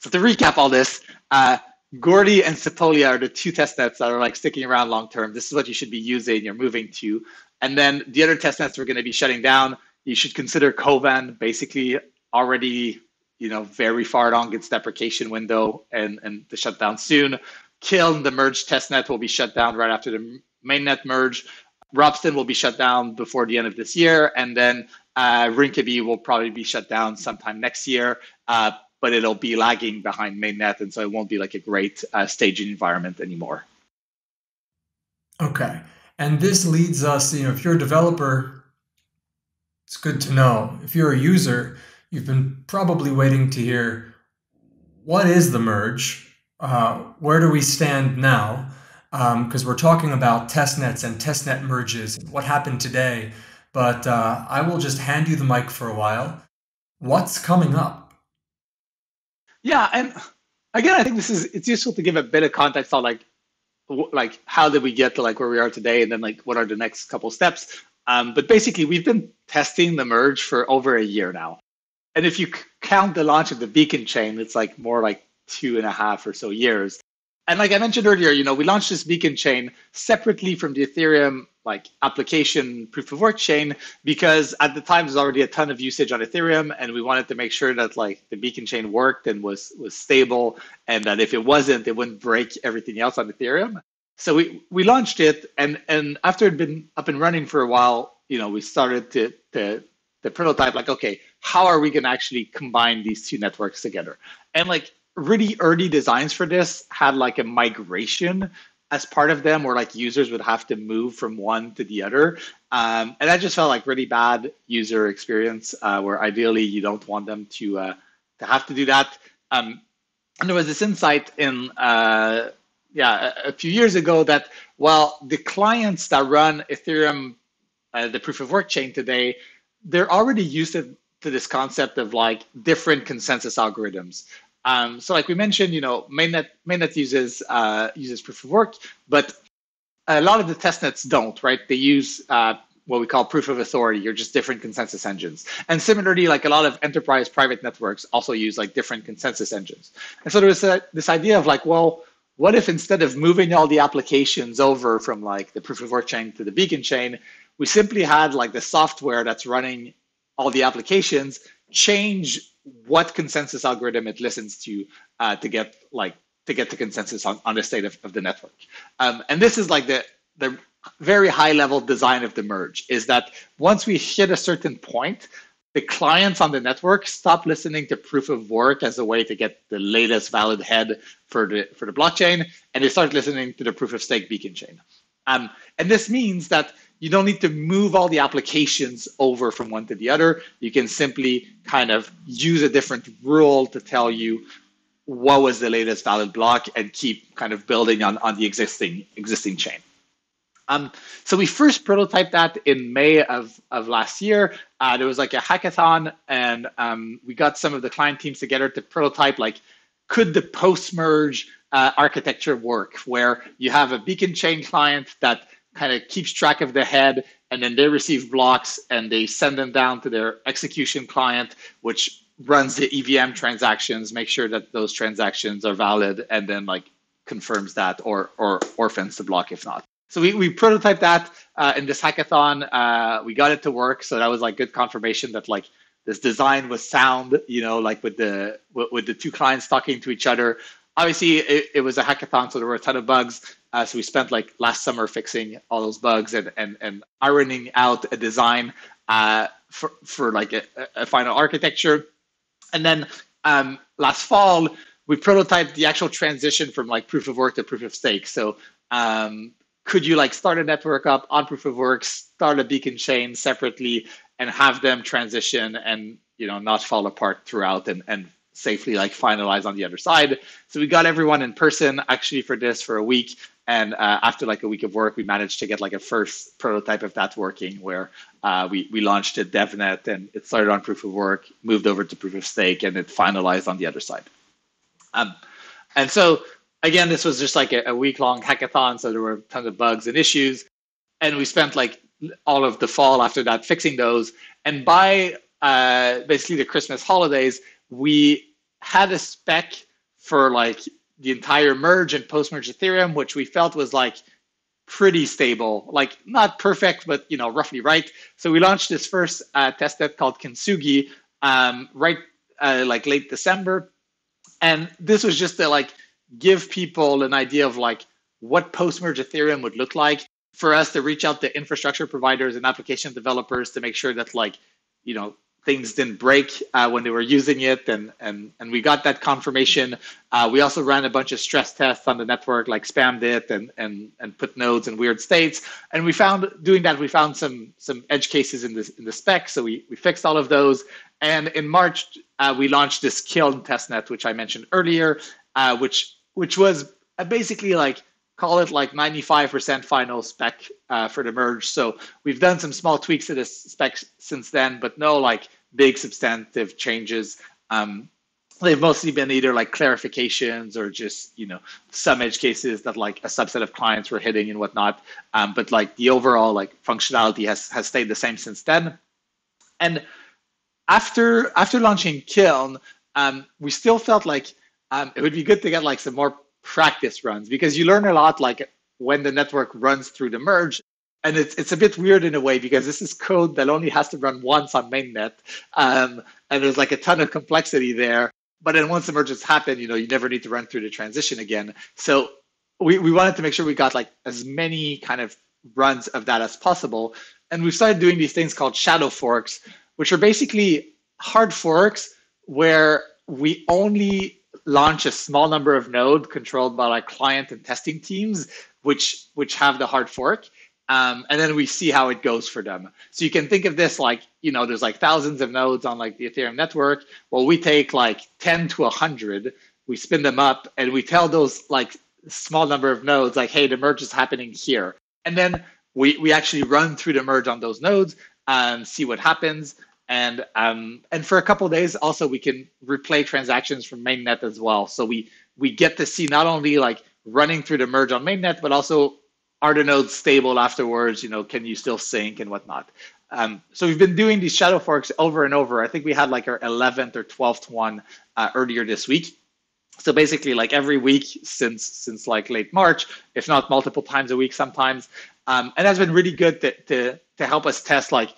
So to recap all this, uh, Goerli and Sepolia are the two testnets that are like sticking around long term. This is what you should be using. You're moving to, and then the other testnets we're going to be shutting down. You should consider Kovan basically already you know very far along its deprecation window and and the shutdown soon. Kiln, the merge testnet will be shut down right after the mainnet merge. Ropsten will be shut down before the end of this year, and then uh, Rinkeby will probably be shut down sometime next year. Uh, but it'll be lagging behind mainnet, and so it won't be like a great uh, staging environment anymore. Okay, and this leads us. You know, if you're a developer, it's good to know. If you're a user, You've been probably waiting to hear what is the merge? Uh, where do we stand now? Because um, we're talking about testnets and testnet merges, what happened today. But uh, I will just hand you the mic for a while. What's coming up? Yeah, and again, I think this is it's useful to give a bit of context on like like how did we get to like where we are today, and then like what are the next couple steps. Um, but basically, we've been testing the merge for over a year now, and if you count the launch of the Beacon chain, it's like more like two and a half or so years. And like I mentioned earlier, you know, we launched this Beacon chain separately from the Ethereum like application proof of work chain because at the time there's already a ton of usage on Ethereum, and we wanted to make sure that like the Beacon chain worked and was was stable, and that if it wasn't, it wouldn't break everything else on Ethereum. So we we launched it, and and after it'd been up and running for a while, you know, we started to to the prototype like, okay, how are we going to actually combine these two networks together? And like really early designs for this had like a migration as part of them where like users would have to move from one to the other um, and that just felt like really bad user experience uh, where ideally you don't want them to uh, to have to do that um, and there was this insight in uh, yeah a, a, few years ago that while the clients that run ethereum uh, the proof of work chain today they're already used to, to this concept of like different consensus algorithms um, so like we mentioned, you know, mainnet mainnet uses uh, uses proof of work, but a lot of the testnets don't, right? They use uh, what we call proof of authority or just different consensus engines. And similarly, like a lot of enterprise private networks also use like different consensus engines. And so there was a, this idea of like, well, what if instead of moving all the applications over from like the proof of work chain to the beacon chain, we simply had like the software that's running all the applications change what consensus algorithm it listens to uh, to get like to get the consensus on, on the state of, of the network. Um, and this is like the the very high level design of the merge is that once we hit a certain point, the clients on the network stop listening to proof of work as a way to get the latest valid head for the for the blockchain, and they start listening to the proof of stake beacon chain. Um, and this means that you don't need to move all the applications over from one to the other. You can simply kind of use a different rule to tell you what was the latest valid block and keep kind of building on, on the existing existing chain. Um, so we first prototyped that in May of, of last year. Uh, there was like a hackathon, and um, we got some of the client teams together to prototype like, could the post merge uh, architecture work, where you have a beacon chain client that kind of keeps track of the head and then they receive blocks and they send them down to their execution client which runs the evm transactions make sure that those transactions are valid and then like confirms that or or orphans the block if not. So we, we prototyped that uh, in this hackathon. Uh, we got it to work so that was like good confirmation that like this design was sound you know like with the with, with the two clients talking to each other. Obviously it, it was a hackathon so there were a ton of bugs uh, so we spent like last summer fixing all those bugs and and, and ironing out a design uh, for for like a, a, final architecture. And then um, last fall we prototyped the actual transition from like proof of work to proof of stake. So um, could you like start a network up on proof of work, start a beacon chain separately, and have them transition and you know not fall apart throughout and and safely like finalize on the other side. So we got everyone in person actually for this for a week. And uh, after like a week of work, we managed to get like a first prototype of that working where uh, we, we launched it DevNet and it started on proof of work, moved over to proof of stake, and it finalized on the other side. Um, and so again, this was just like a, a week long hackathon. So there were tons of bugs and issues. And we spent like all of the fall after that fixing those. And by uh, basically the Christmas holidays, we had a spec for like the entire merge and post-merge Ethereum, which we felt was like pretty stable, like not perfect, but you know roughly right. So we launched this first uh, testnet called Kintsugi um, right uh, like late December, and this was just to like give people an idea of like what post-merge Ethereum would look like for us to reach out to infrastructure providers and application developers to make sure that like you know things didn't break uh, when they were using it, and and and we got that confirmation. Uh, we also ran a bunch of stress tests on the network, like spammed it and and and put nodes in weird states. And we found doing that, we found some some edge cases in this in the spec, so we we fixed all of those. And in March, uh, we launched this Kiln testnet, which I mentioned earlier, uh, which which was basically like call it like 95% final spec uh, for the merge. So we've done some small tweaks to this spec since then, but no like big substantive changes. Um, they've mostly been either like clarifications or just you know some edge cases that like a subset of clients were hitting and whatnot. Um, but like the overall like functionality has has stayed the same since then. And after after launching Kiln, um, we still felt like um, it would be good to get like some more practice runs because you learn a lot like when the network runs through the merge and it's it's a bit weird in a way because this is code that only has to run once on mainnet, um, and there's like a ton of complexity there. But then once the merges happen, you know, you never need to run through the transition again. So we, we wanted to make sure we got like as many kind of runs of that as possible. And we started doing these things called shadow forks, which are basically hard forks where we only launch a small number of nodes controlled by like client and testing teams, which which have the hard fork. Um, and then we see how it goes for them. So you can think of this like, you know, there's like thousands of nodes on like the Ethereum network. Well, we take like 10 to 100, we spin them up, and we tell those like small number of nodes like, hey, the merge is happening here. And then we, we actually run through the merge on those nodes and see what happens. And um, and for a couple days, also we can replay transactions from mainnet as well. So we we get to see not only like running through the merge on mainnet, but also are the nodes stable afterwards? You know, can you still sync and whatnot? Um, so we've been doing these shadow forks over and over. I think we had like our 11th or 12th one uh, earlier this week. So basically, like every week since since like late March, if not multiple times a week sometimes, um, and that's been really good to, to to help us test like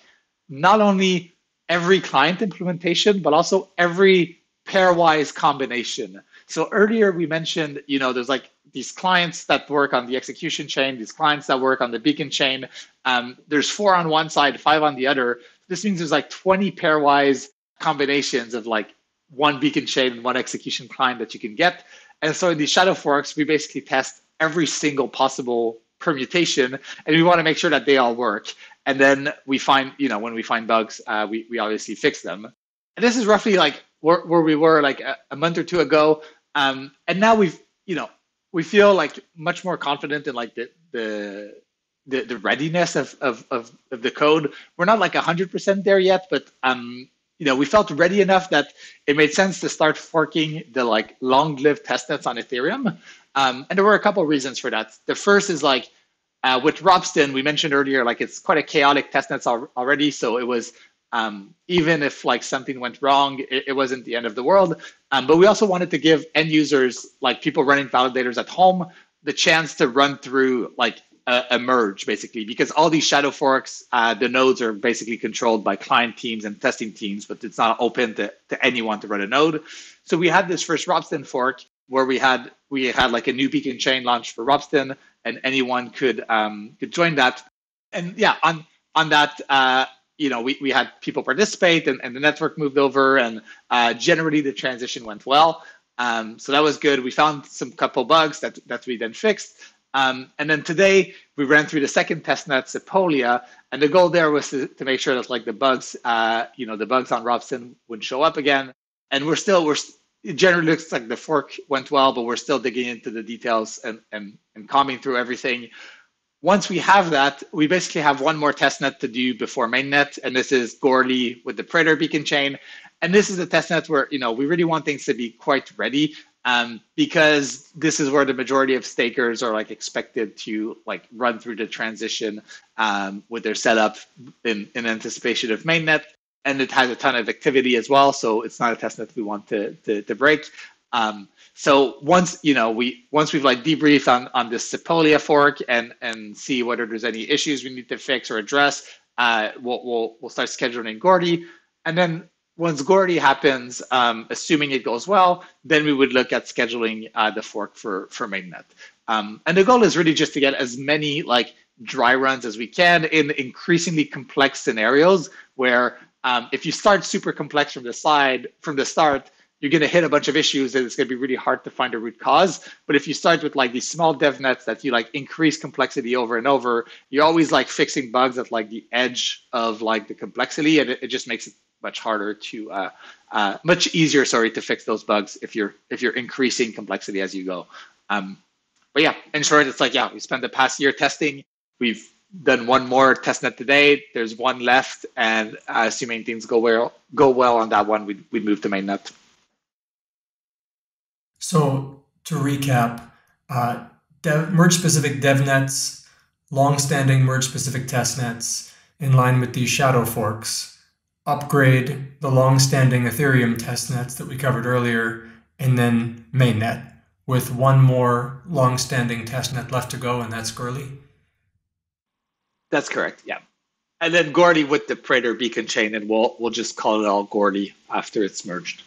not only every client implementation, but also every pairwise combination. So earlier we mentioned, you know, there's like these clients that work on the execution chain, these clients that work on the beacon chain. Um, there's four on one side, five on the other. This means there's like 20 pairwise combinations of like one beacon chain and one execution client that you can get. And so in these shadow forks, we basically test every single possible permutation, and we want to make sure that they all work. And then we find, you know, when we find bugs, uh, we, we obviously fix them. And this is roughly like where, where we were like a, a month or two ago. Um, and now we've, you know, we feel like much more confident in like the the the, the readiness of, of, of, of the code. We're not like 100% there yet, but um, you know, we felt ready enough that it made sense to start forking the like long-lived testnets on Ethereum. Um, and there were a couple of reasons for that. The first is like uh, with Ropsten, we mentioned earlier, like it's quite a chaotic testnet al- already. So it was um, even if like something went wrong, it, it wasn't the end of the world. Um, but we also wanted to give end users, like people running validators at home, the chance to run through like a, a merge, basically, because all these shadow forks, uh, the nodes are basically controlled by client teams and testing teams, but it's not open to, to anyone to run a node. So we had this first Ropsten fork where we had we had like a new beacon chain launch for Ropsten, and anyone could um, could join that. And yeah, on on that. Uh, you know, we, we had people participate and, and the network moved over and uh, generally the transition went well. Um, so that was good. We found some couple bugs that, that we then fixed. Um, and then today we ran through the second testnet, Sepolia, and the goal there was to, to make sure that like the bugs, uh, you know, the bugs on Ropsten wouldn't show up again. And we're still, we're it generally looks like the fork went well, but we're still digging into the details and, and, and combing through everything once we have that, we basically have one more testnet to do before mainnet, and this is Goerli with the Prater beacon chain. And this is a testnet where you know we really want things to be quite ready, um, because this is where the majority of stakers are like expected to like run through the transition um, with their setup in, in anticipation of mainnet. And it has a ton of activity as well, so it's not a testnet we want to to, to break. Um, so once you know we once we've like debriefed on on this Sepolia fork and and see whether there's any issues we need to fix or address, uh, we'll we'll we'll start scheduling Goerli, and then once Goerli happens, um, assuming it goes well, then we would look at scheduling uh, the fork for for mainnet. Um, and the goal is really just to get as many like dry runs as we can in increasingly complex scenarios where um, if you start super complex from the side from the start you're going to hit a bunch of issues and it's going to be really hard to find a root cause. But if you start with like these small dev nets that you like increase complexity over and over, you're always like fixing bugs at like the edge of like the complexity, and it, it just makes it much harder to, uh, uh, much easier, sorry, to fix those bugs if you're if you're increasing complexity as you go. Um, but yeah, in short, it's like yeah, we spent the past year testing. We've done one more testnet today. There's one left, and uh, assuming things go well, go well on that one, we we move to mainnet. So to recap, uh, dev, merge-specific DevNets, long-standing merge-specific testnets in line with these shadow forks, upgrade the long-standing Ethereum testnets that we covered earlier, and then mainnet with one more long-standing testnet left to go, and that's Goerli. That's correct. Yeah, and then Goerli with the Prater beacon chain, and we'll we'll just call it all Goerli after it's merged.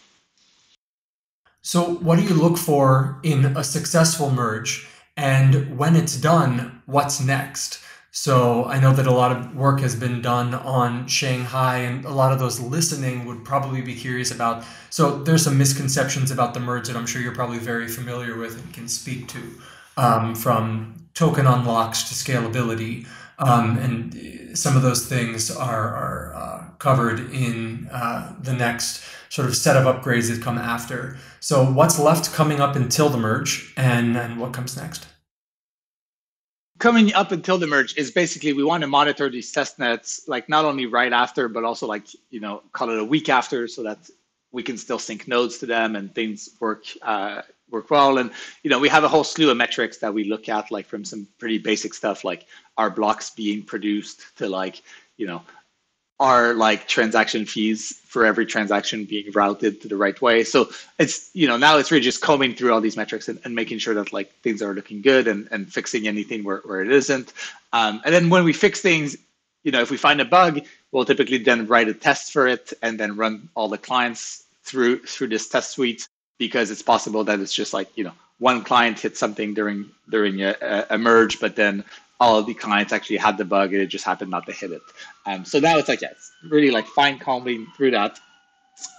So, what do you look for in a successful merge? And when it's done, what's next? So, I know that a lot of work has been done on Shanghai, and a lot of those listening would probably be curious about. So, there's some misconceptions about the merge that I'm sure you're probably very familiar with and can speak to, um, from token unlocks to scalability. Um, and some of those things are, are uh, covered in uh, the next sort of set of upgrades that come after. So what's left coming up until the merge and, and what comes next? Coming up until the merge is basically we want to monitor these test nets like not only right after, but also like, you know, call it a week after so that we can still sync nodes to them and things work uh, work well. And you know, we have a whole slew of metrics that we look at, like from some pretty basic stuff like our blocks being produced to like, you know, are like transaction fees for every transaction being routed to the right way. So it's, you know, now it's really just combing through all these metrics and, and making sure that like things are looking good and, and fixing anything where, where it isn't. Um, and then when we fix things, you know, if we find a bug, we'll typically then write a test for it and then run all the clients through through this test suite because it's possible that it's just like, you know, one client hit something during during a, a merge, but then all of the clients actually had the bug and it just happened not to hit it. Um, so now it's like, yeah, it's really like fine combing through that.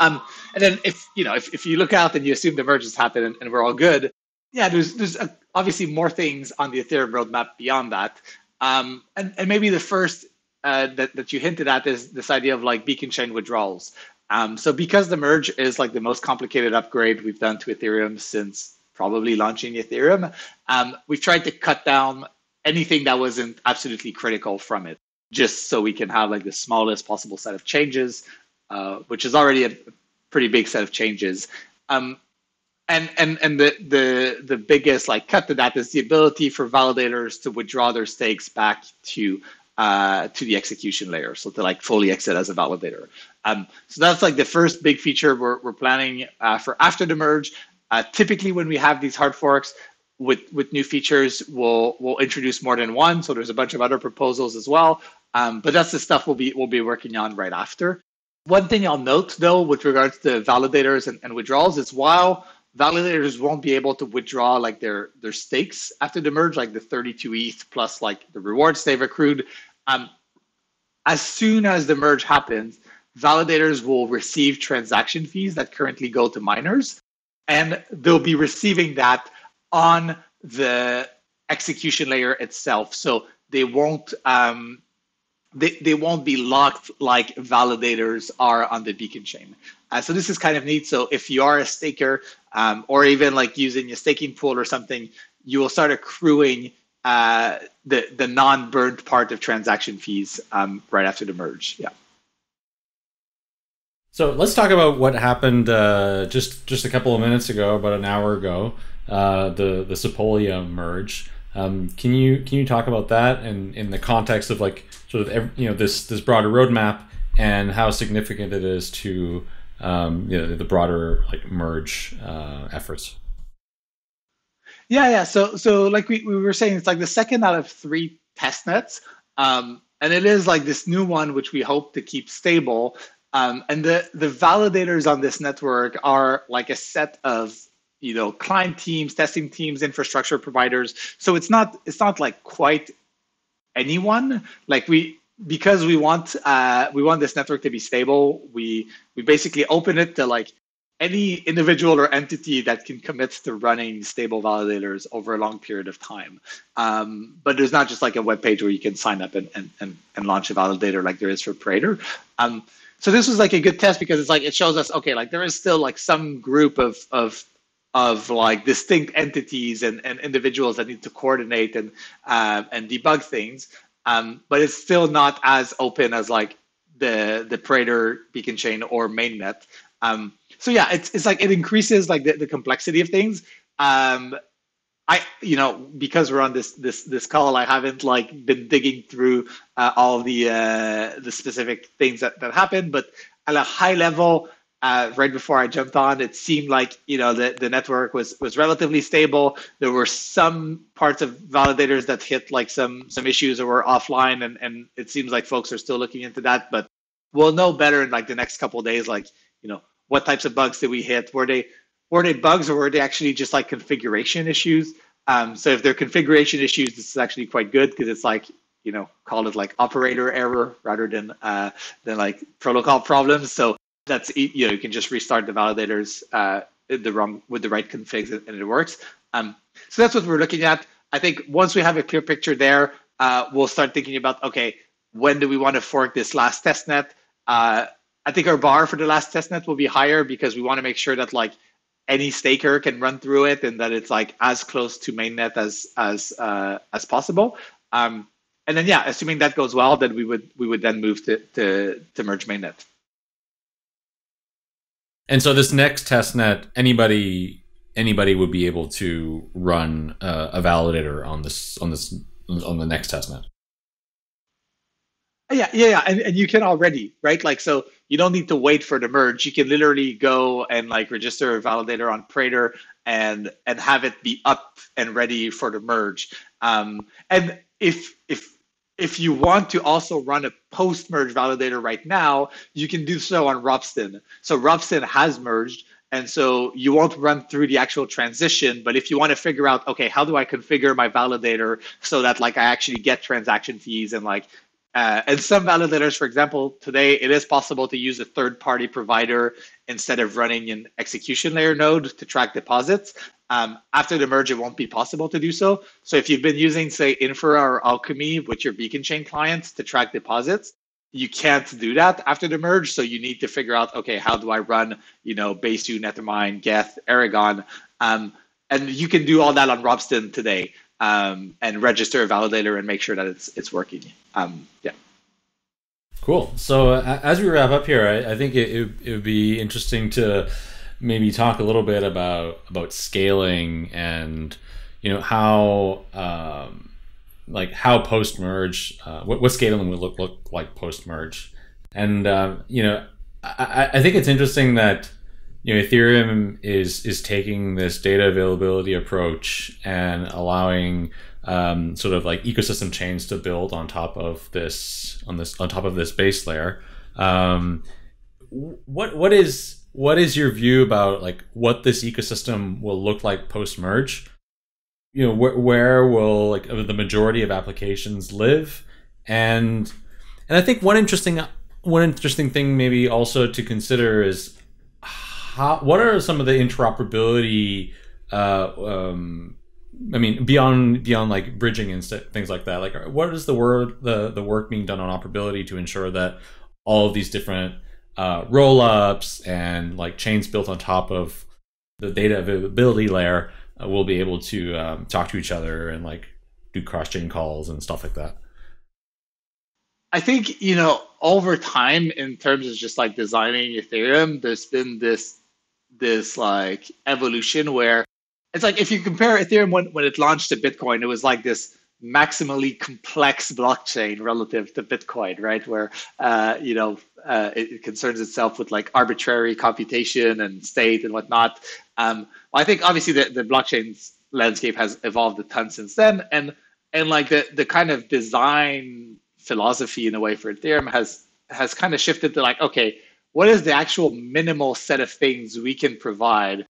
Um, and then if, you know, if, if you look out and you assume the merge has happened and, and we're all good, yeah, there's, there's a, obviously more things on the Ethereum roadmap beyond that. Um, and, and maybe the first uh, that, that you hinted at is this idea of like beacon chain withdrawals. Um, so because the merge is like the most complicated upgrade we've done to Ethereum since probably launching Ethereum, um, we've tried to cut down anything that wasn't absolutely critical from it, just so we can have like the smallest possible set of changes, uh, which is already a pretty big set of changes. Um, and and and the the the biggest like cut to that is the ability for validators to withdraw their stakes back to uh, to the execution layer, so to like fully exit as a validator. Um, so that's like the first big feature we're, we're planning uh, for after the merge. Uh, typically, when we have these hard forks, with with new features we'll we'll introduce more than one. So there's a bunch of other proposals as well. Um, but that's the stuff we'll be we'll be working on right after. One thing i'll note though with regards to validators and, and withdrawals is while validators won't be able to withdraw like their their stakes after the merge like the 32 eth plus like the rewards they've accrued um, as soon as the merge happens validators will receive transaction fees that currently go to miners. And they'll be receiving that on the execution layer itself. So they won't um, they, they won't be locked like validators are on the beacon chain. Uh, so this is kind of neat. So if you are a staker um, or even like using a staking pool or something, you will start accruing uh, the the non-burned part of transaction fees um, right after the merge. Yeah. So let's talk about what happened uh, just just a couple of minutes ago, about an hour ago uh, the the Sepolia merge. Um, can you can you talk about that and in the context of like sort of you know this this broader roadmap and how significant it is to um, you know the broader like merge uh, efforts? Yeah, yeah. So so like we, we were saying, it's like the second out of three test nets. Um, and it is like this new one which we hope to keep stable. Um, and the the validators on this network are like a set of you know client teams testing teams infrastructure providers. So it's not it's not like quite anyone. Like we because we want uh, we want this network to be stable we we basically open it to like any individual or entity that can commit to running stable validators over a long period of time. Um, but there's not just like a web page where you can sign up and, and, and, and launch a validator like there is for Prater um, so this was like a good test because it's like it shows us okay like there is still like some group of of of like distinct entities and, and individuals that need to coordinate and uh, and debug things. Um, but it's still not as open as like the the Prater beacon chain or mainnet. Um, so yeah, it's it's like it increases like the, the complexity of things. Um, I you know because we're on this this this call, I haven't like been digging through uh, all the uh, the specific things that that happened, but at a high level, uh, right before I jumped on, it seemed like you know the, the network was was relatively stable. There were some parts of validators that hit like some some issues or were offline, and and it seems like folks are still looking into that. But we'll know better in like the next couple days, like you know what types of bugs did we hit? Were they they bugs they actually just like configuration issues? Um, so if they're configuration issues, this is actually quite good because it's like you know call it like operator error rather than uh, than like protocol problems. So that's you know you can just restart the validators uh, the wrong with the right configs and it works. Um, so that's what we're looking at. I think once we have a clear picture there, uh, we'll start thinking about okay, when do we want to fork this last testnet? Uh, I think our bar for the last testnet will be higher because we want to make sure that like any staker can run through it and that it's like as close to mainnet as as uh, as possible. Um, and then yeah, assuming that goes well, then we would we would then move to to, to merge mainnet. And so this next test net, anybody anybody would be able to run uh, a validator on this on this on the next test net. Yeah, yeah, yeah. And, and you can already, right? Like, so you don't need to wait for the merge. You can literally go and like register a validator on Prater and and have it be up and ready for the merge. Um, and if if if you want to also run a post-merge validator right now, you can do so on Ropsten. So Ropsten has merged, and so you won't run through the actual transition. But if you want to figure out, okay, how do I configure my validator so that like I actually get transaction fees and like uh, and some validators, for example, today it is possible to use a third-party provider instead of running an execution layer node to track deposits. Um, after the merge, it won't be possible to do so. So if you've been using, say, Infura or Alchemy with your Beacon Chain clients to track deposits, you can't do that after the merge. So you need to figure out, okay, how do I run, you know, Besu, Nethermind, Geth, Erigon, um, and you can do all that on Ropsten today um, and register a validator and make sure that it's it's working. Um, yeah. Cool. So uh, as we wrap up here, I, I think it, it, it would be interesting to maybe talk a little bit about about scaling and you know how um, like how post merge uh, what, what scaling would look look like post merge and uh, you know I, I think it's interesting that you know ethereum is is taking this data availability approach and allowing um, sort of like ecosystem chains to build on top of this on this on top of this base layer um, what what is what is your view about like what this ecosystem will look like post merge? You know, wh- where will like the majority of applications live? And and I think one interesting one interesting thing maybe also to consider is how what are some of the interoperability uh, um, I mean, beyond beyond like bridging and things like that, like what is the word the the work being done on operability to ensure that all of these different uh, roll ups and like chains built on top of the data availability layer uh, will be able to um, talk to each other and like do cross chain calls and stuff like that. I think, you know, over time, in terms of just like designing Ethereum, there's been this this like evolution where it's like if you compare Ethereum when, when it launched to Bitcoin, it was like this maximally complex blockchain relative to Bitcoin, right? Where uh, you know uh, it, it, concerns itself with like arbitrary computation and state and whatnot. Um, well, I think obviously the, the blockchain landscape has evolved a ton since then, and and like the the kind of design philosophy in a way for Ethereum has has kind of shifted to like okay, what is the actual minimal set of things we can provide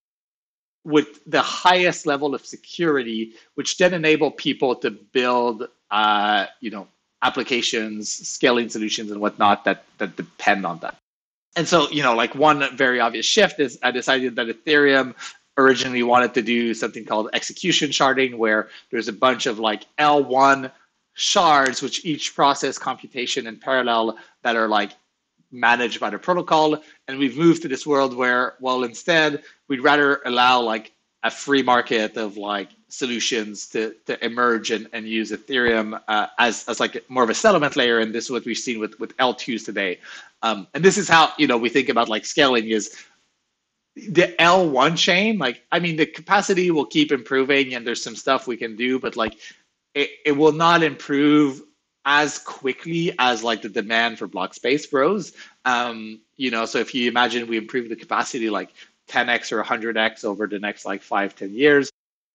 with the highest level of security, which then enable people to build, uh, you know, applications, scaling solutions, and whatnot that that depend on that. And so, you know, like one very obvious shift is I decided that Ethereum originally wanted to do something called execution sharding, where there's a bunch of like L1 shards, which each process computation in parallel that are like managed by the protocol. And we've moved to this world where, well, instead, we'd rather allow like a free market of like solutions to, to emerge and, and use Ethereum uh, as, as like more of a settlement layer. And this is what we've seen with, with L2s today. Um, and this is how, you know, we think about like scaling is the L1 chain, like I mean, the capacity will keep improving, and there's some stuff we can do, but like it, it will not improve as quickly as like the demand for block space grows. Um, you know, so if you imagine we improve the capacity like 10x or 100x over the next like five, 10 years,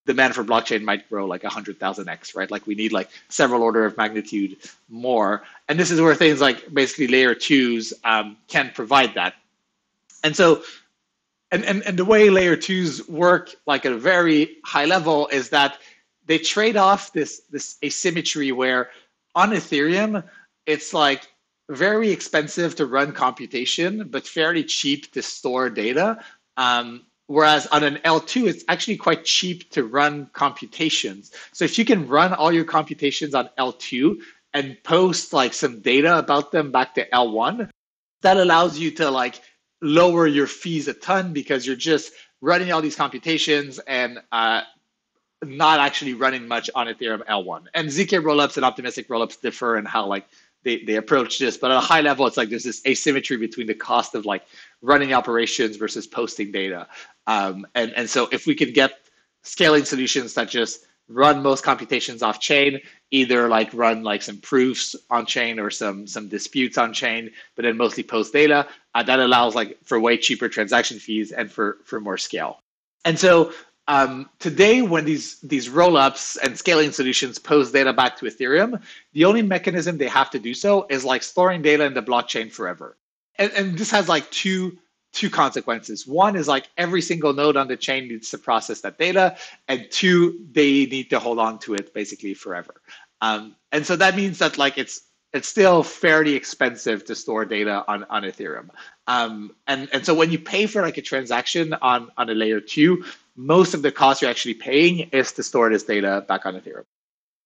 demand for blockchain might grow like 100,000x, right? Like we need like several order of magnitude more. And this is where things like basically layer twos um, can provide that. And so, and, and, and the way layer twos work like at a very high level is that they trade off this, this asymmetry where on Ethereum, it's like very expensive to run computation, but fairly cheap to store data. Um, whereas on an L2, it's actually quite cheap to run computations. So if you can run all your computations on L2 and post like some data about them back to L1, that allows you to like lower your fees a ton because you're just running all these computations and uh, not actually running much on Ethereum L1. And ZK rollups and optimistic rollups differ in how like they, they approach this, but at a high level, it's like there's this asymmetry between the cost of like running operations versus posting data. Um, and, and so if we can get scaling solutions that just run most computations off chain, either like run like some proofs on chain or some some disputes on chain, but then mostly post data, uh, that allows like for way cheaper transaction fees and for for more scale. And so um, today, when these these rollups and scaling solutions post data back to Ethereum, the only mechanism they have to do so is like storing data in the blockchain forever. And, and this has like two two consequences. One is like every single node on the chain needs to process that data, and two, they need to hold on to it basically forever. Um, and so that means that like it's it's still fairly expensive to store data on, on Ethereum. Um, and, and so when you pay for like a transaction on, on a layer two, most of the cost you're actually paying is to store this data back on Ethereum.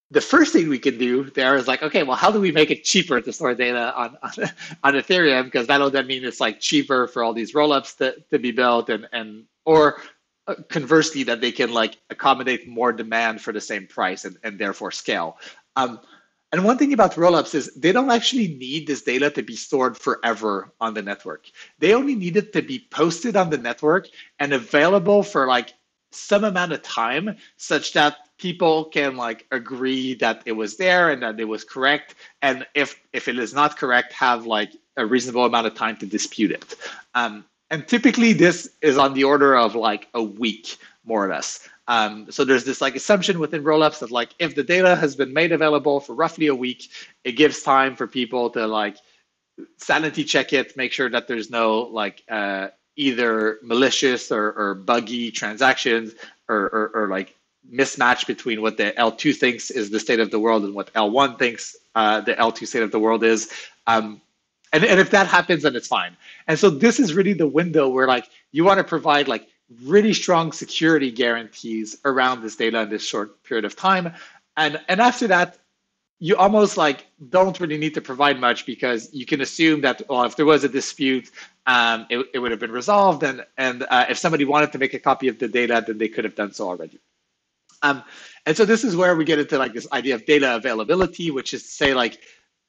The first thing we can do there is like, okay, well, how do we make it cheaper to store data on, on, [laughs] on Ethereum? Because that'll then mean it's like cheaper for all these rollups to, to be built and, and or uh, conversely that they can like accommodate more demand for the same price and, and therefore scale. Um, and one thing about rollups is they don't actually need this data to be stored forever on the network. They only need it to be posted on the network and available for like some amount of time such that people can like agree that it was there and that it was correct. And if if it is not correct have like a reasonable amount of time to dispute it. Um, and typically this is on the order of like a week more or less. Um, so there's this like assumption within rollups that like if the data has been made available for roughly a week it gives time for people to like sanity check it make sure that there's no like uh, either malicious or, or buggy transactions or, or, or, like mismatch between what the L2 thinks is the state of the world and what L1 thinks uh, the L2 state of the world is. Um, and, and if that happens, then it's fine. And so this is really the window where like you want to provide like really strong security guarantees around this data in this short period of time. And, and after that, you almost like don't really need to provide much because you can assume that well if there was a dispute um, it, it would have been resolved and and uh, if somebody wanted to make a copy of the data then they could have done so already. Um, and so this is where we get into like this idea of data availability which is to say like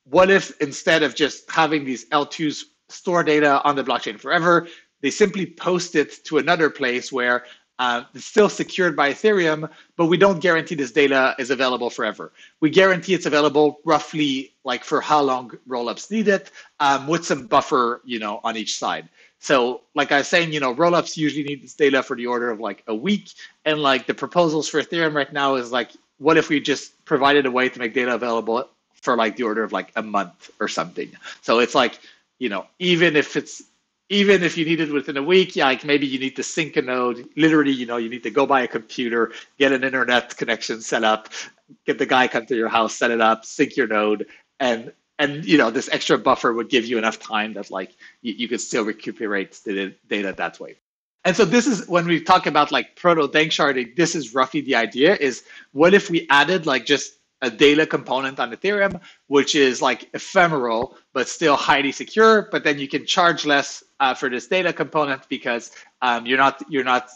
what if instead of just having these l2s store data on the blockchain forever they simply post it to another place where uh, it's still secured by Ethereum, but we don't guarantee this data is available forever. We guarantee it's available roughly like for how long rollups need it, um, with some buffer, you know, on each side. So, like I was saying, you know, rollups usually need this data for the order of like a week, and like the proposals for Ethereum right now is like, what if we just provided a way to make data available for like the order of like a month or something? So it's like, you know, even if it's even if you need it within a week, yeah, like maybe you need to sync a node. Literally, you know, you need to go buy a computer, get an internet connection set up, get the guy come to your house, set it up, sync your node, and and you know this extra buffer would give you enough time that like you, you could still recuperate the data that way. And so this is when we talk about like proto-danksharding. this is roughly the idea is what if we added like just a data component on Ethereum, which is like ephemeral, but still highly secure, but then you can charge less uh, for this data component because um, you're not you're not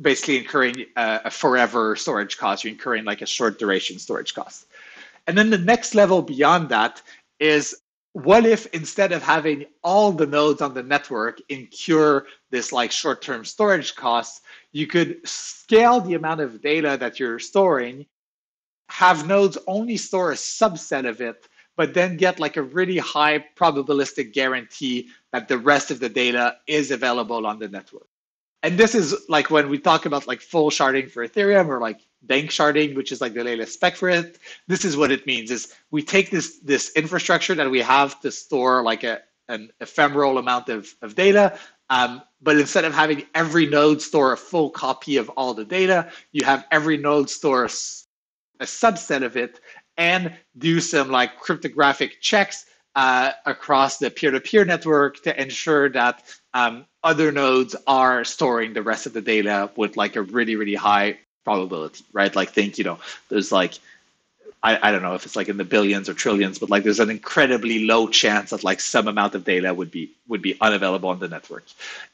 basically incurring a, a, forever storage cost. You're incurring like a short duration storage cost. And then the next level beyond that is what if instead of having all the nodes on the network incur this like short-term storage costs, you could scale the amount of data that you're storing, have nodes only store a subset of it, but then get like a really high probabilistic guarantee that the rest of the data is available on the network. And this is like when we talk about like full sharding for Ethereum or like Danksharding, which is like the latest spec for it. This is what it means is we take this this infrastructure that we have to store like a an ephemeral amount of, of data. Um, but instead of having every node store a full copy of all the data, you have every node store a, subset of it and do some like cryptographic checks uh, across the peer-to-peer network to ensure that um, other nodes are storing the rest of the data with like a really, really high probability, right? Like think, you know, there's like, I, I don't know if it's like in the billions or trillions, but like there's an incredibly low chance that like some amount of data would be would be unavailable on the network.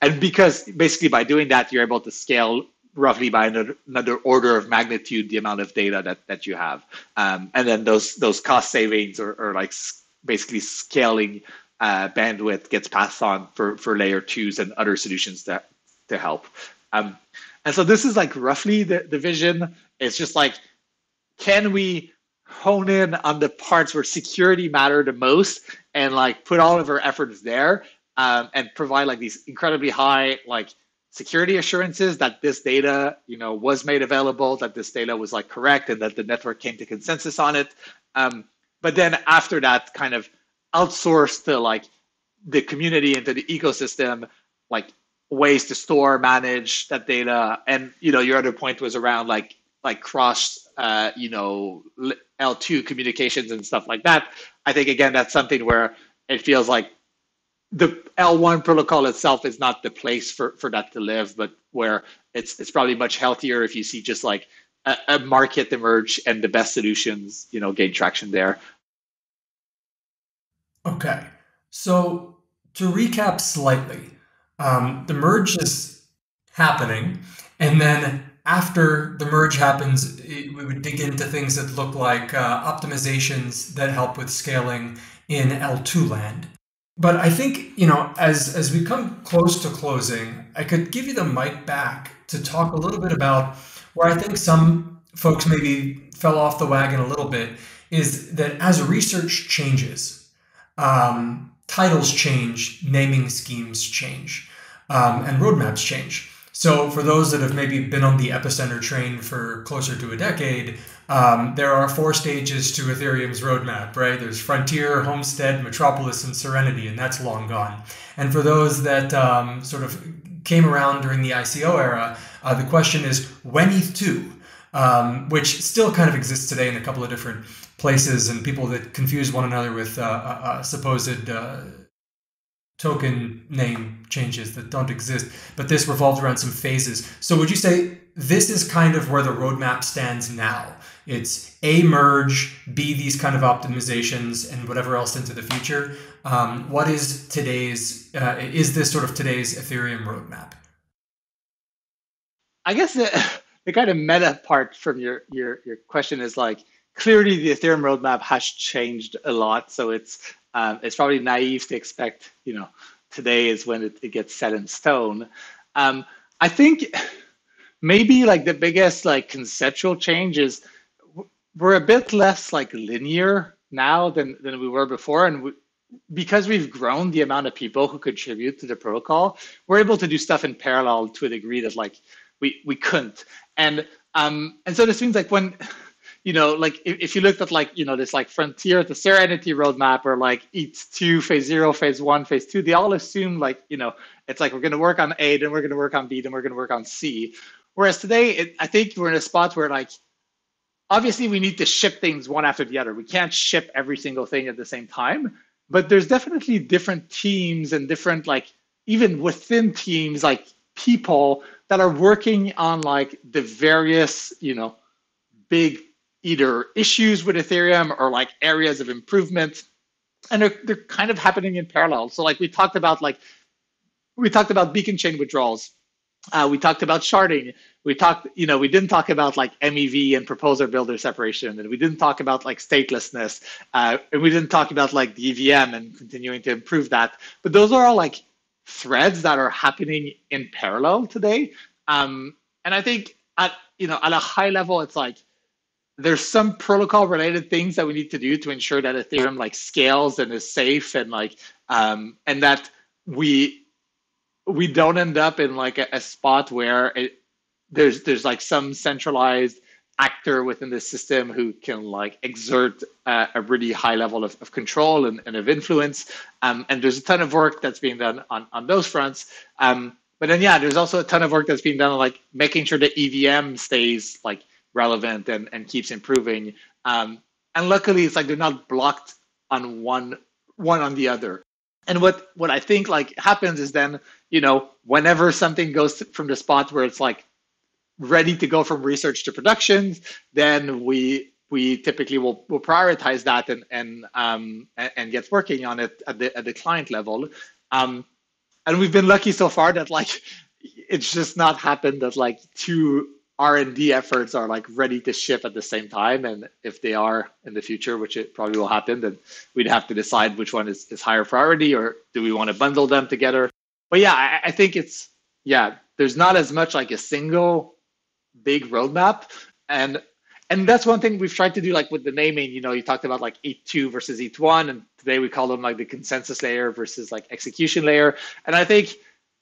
And because basically by doing that, you're able to scale roughly by another, another order of magnitude the amount of data that, that you have. Um, and then those those cost savings are, are like basically scaling uh, bandwidth gets passed on for, for layer twos and other solutions that to help. Um, and so this is like roughly the, the vision. It's just like, can we hone in on the parts where security matter the most and like put all of our efforts there um, and provide like these incredibly high like security assurances that this data you know was made available that this data was like correct and that the network came to consensus on it. Um, but then after that kind of outsource to like the community into the ecosystem like ways to store manage that data. And you know your other point was around like like cross uh, you know l2 communications and stuff like that. I think again that's something where it feels like the l1 protocol itself is not the place for for that to live but where it's it's probably much healthier if you see just like a, a market emerge and the best solutions you know gain traction there Okay. So to recap slightly, um, the merge is happening, and then after the merge happens, it, we would dig into things that look like uh, optimizations that help with scaling in L2 land. But I think you know, as as we come close to closing, I could give you the mic back to talk a little bit about where I think some folks maybe fell off the wagon a little bit. Is that as research changes, um, titles change, naming schemes change, um, and roadmaps change. So, for those that have maybe been on the epicenter train for closer to a decade, um, there are four stages to Ethereum's roadmap, right? There's Frontier, Homestead, Metropolis, and Serenity, and that's long gone. And for those that um, sort of came around during the ICO era, uh, the question is when ETH2, um, which still kind of exists today in a couple of different places and people that confuse one another with uh, uh, uh, supposed uh, token name changes that don't exist. But this revolves around some phases. So would you say this is kind of where the roadmap stands now? It's A, merge, B, these kind of optimizations, and whatever else into the future. Um, what is today's, uh, is this sort of today's Ethereum roadmap? I guess the, [laughs] the kind of meta part from your, your, your question is like, clearly the Ethereum roadmap has changed a lot. So it's um, it's probably naive to expect, you know, today is when it, it gets set in stone. Um, I think maybe like the biggest like conceptual change is we're a bit less like linear now than than we were before, and we, because we've grown the amount of people who contribute to the protocol, we're able to do stuff in parallel to a degree that like we we couldn't. And um and so this means like when you know, like if, if you looked at like, you know, this like frontier, the Serenity roadmap or like ETH2, phase zero, phase one, phase two, they all assume like, you know, it's like we're going to work on A, then we're going to work on B, then we're going to work on C. Whereas today, it, I think we're in a spot where like, obviously we need to ship things one after the other. We can't ship every single thing at the same time, but there's definitely different teams and different like, even within teams, like people that are working on like the various, you know, big either issues with Ethereum or like areas of improvement. And they're, they're kind of happening in parallel. So like we talked about like we talked about beacon chain withdrawals. Uh, we talked about sharding. We talked, you know, we didn't talk about like MEV and proposer builder separation, and we didn't talk about like statelessness, uh, and we didn't talk about like the EVM and continuing to improve that. But those are all like threads that are happening in parallel today. Um, and I think at you know at a high level, it's like there's some protocol related things that we need to do to ensure that Ethereum like scales and is safe and like um, and that we we don't end up in like a, a spot where it, there's there's like some centralized actor within the system who can like exert uh, a really high level of, of control and, and of influence. Um, and there's a ton of work that's being done on, on those fronts. Um, but then yeah, there's also a ton of work that's being done on like making sure the EVM stays like relevant and, and keeps improving. Um, and luckily it's like they're not blocked on one one on the other. And what what I think like happens is then, you know, whenever something goes from the spot where it's like ready to go from research to production, then we we typically will, will prioritize that and and um, and get working on it at the at the client level. Um, and we've been lucky so far that like it's just not happened that like two R&D efforts are like ready to ship at the same time. And if they are in the future, which it probably will happen, then we'd have to decide which one is, is higher priority or do we want to bundle them together? But yeah, I, I think it's, yeah, there's not as much like a single big roadmap. And and that's one thing we've tried to do like with the naming, you know, you talked about like e2 versus e1 and today we call them like the consensus layer versus like execution layer. And I think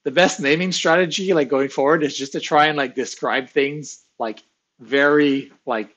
the best naming strategy like going forward is just to try and like describe things like very like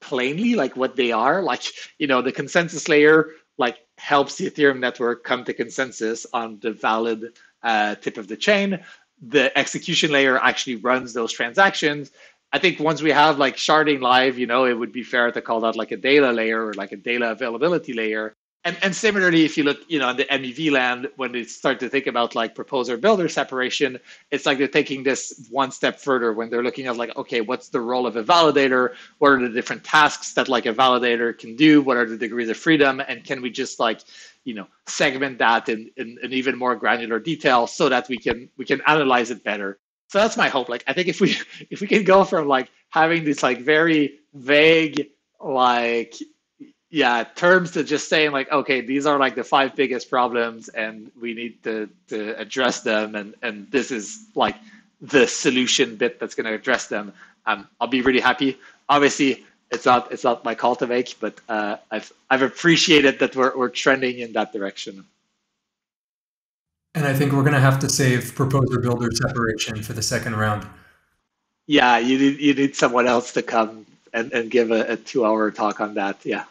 plainly like what they are. Like you know the consensus layer like helps the ethereum network come to consensus on the valid uh, tip of the chain. The execution layer actually runs those transactions. I think once we have like sharding live you know it would be fair to call that like a data layer or like a data availability layer and, and similarly, if you look, you know, in the MEV land, when they start to think about like proposer builder separation, it's like they're taking this one step further when they're looking at like, okay, what's the role of a validator? What are the different tasks that like a validator can do? What are the degrees of freedom? And can we just like, you know, segment that in, in, in even more granular detail so that we can we can analyze it better. So that's my hope. Like I think if we [laughs] if we can go from like having this like very vague like yeah terms to just saying like okay these are like the five biggest problems and we need to to address them and and this is like the solution bit that's going to address them. Um, i'll be really happy. Obviously it's not it's not my call to make but uh, i've i've appreciated that we're, we're trending in that direction. And i think we're going to have to save proposer builder separation for the second round. Yeah you need you need someone else to come and, and give a, a two hour talk on that yeah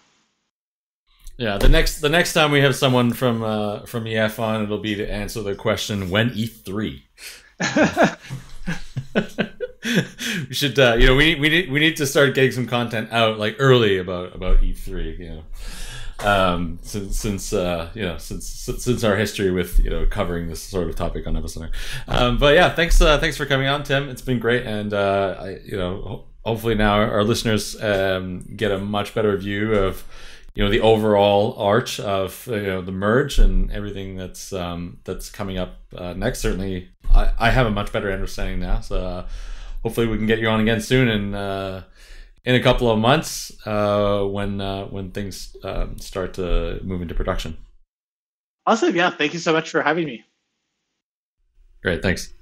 yeah, the next the next time we have someone from uh, from EF on, it'll be to answer the question when E three. [laughs] we should, uh, you know, we we need we need to start getting some content out like early about about ETH three. You know, um, since since uh, you know since since our history with you know covering this sort of topic on episode. Um, but yeah, thanks uh, thanks for coming on, Tim. It's been great, and uh, I you know hopefully now our listeners um, get a much better view of you know the overall arch of you know the merge and everything that's um, that's coming up uh, next. Certainly, I, I have a much better understanding now. So uh, hopefully, we can get you on again soon and uh, in a couple of months uh, when uh, when things um, start to move into production. Awesome! Yeah, thank you so much for having me. Great, thanks.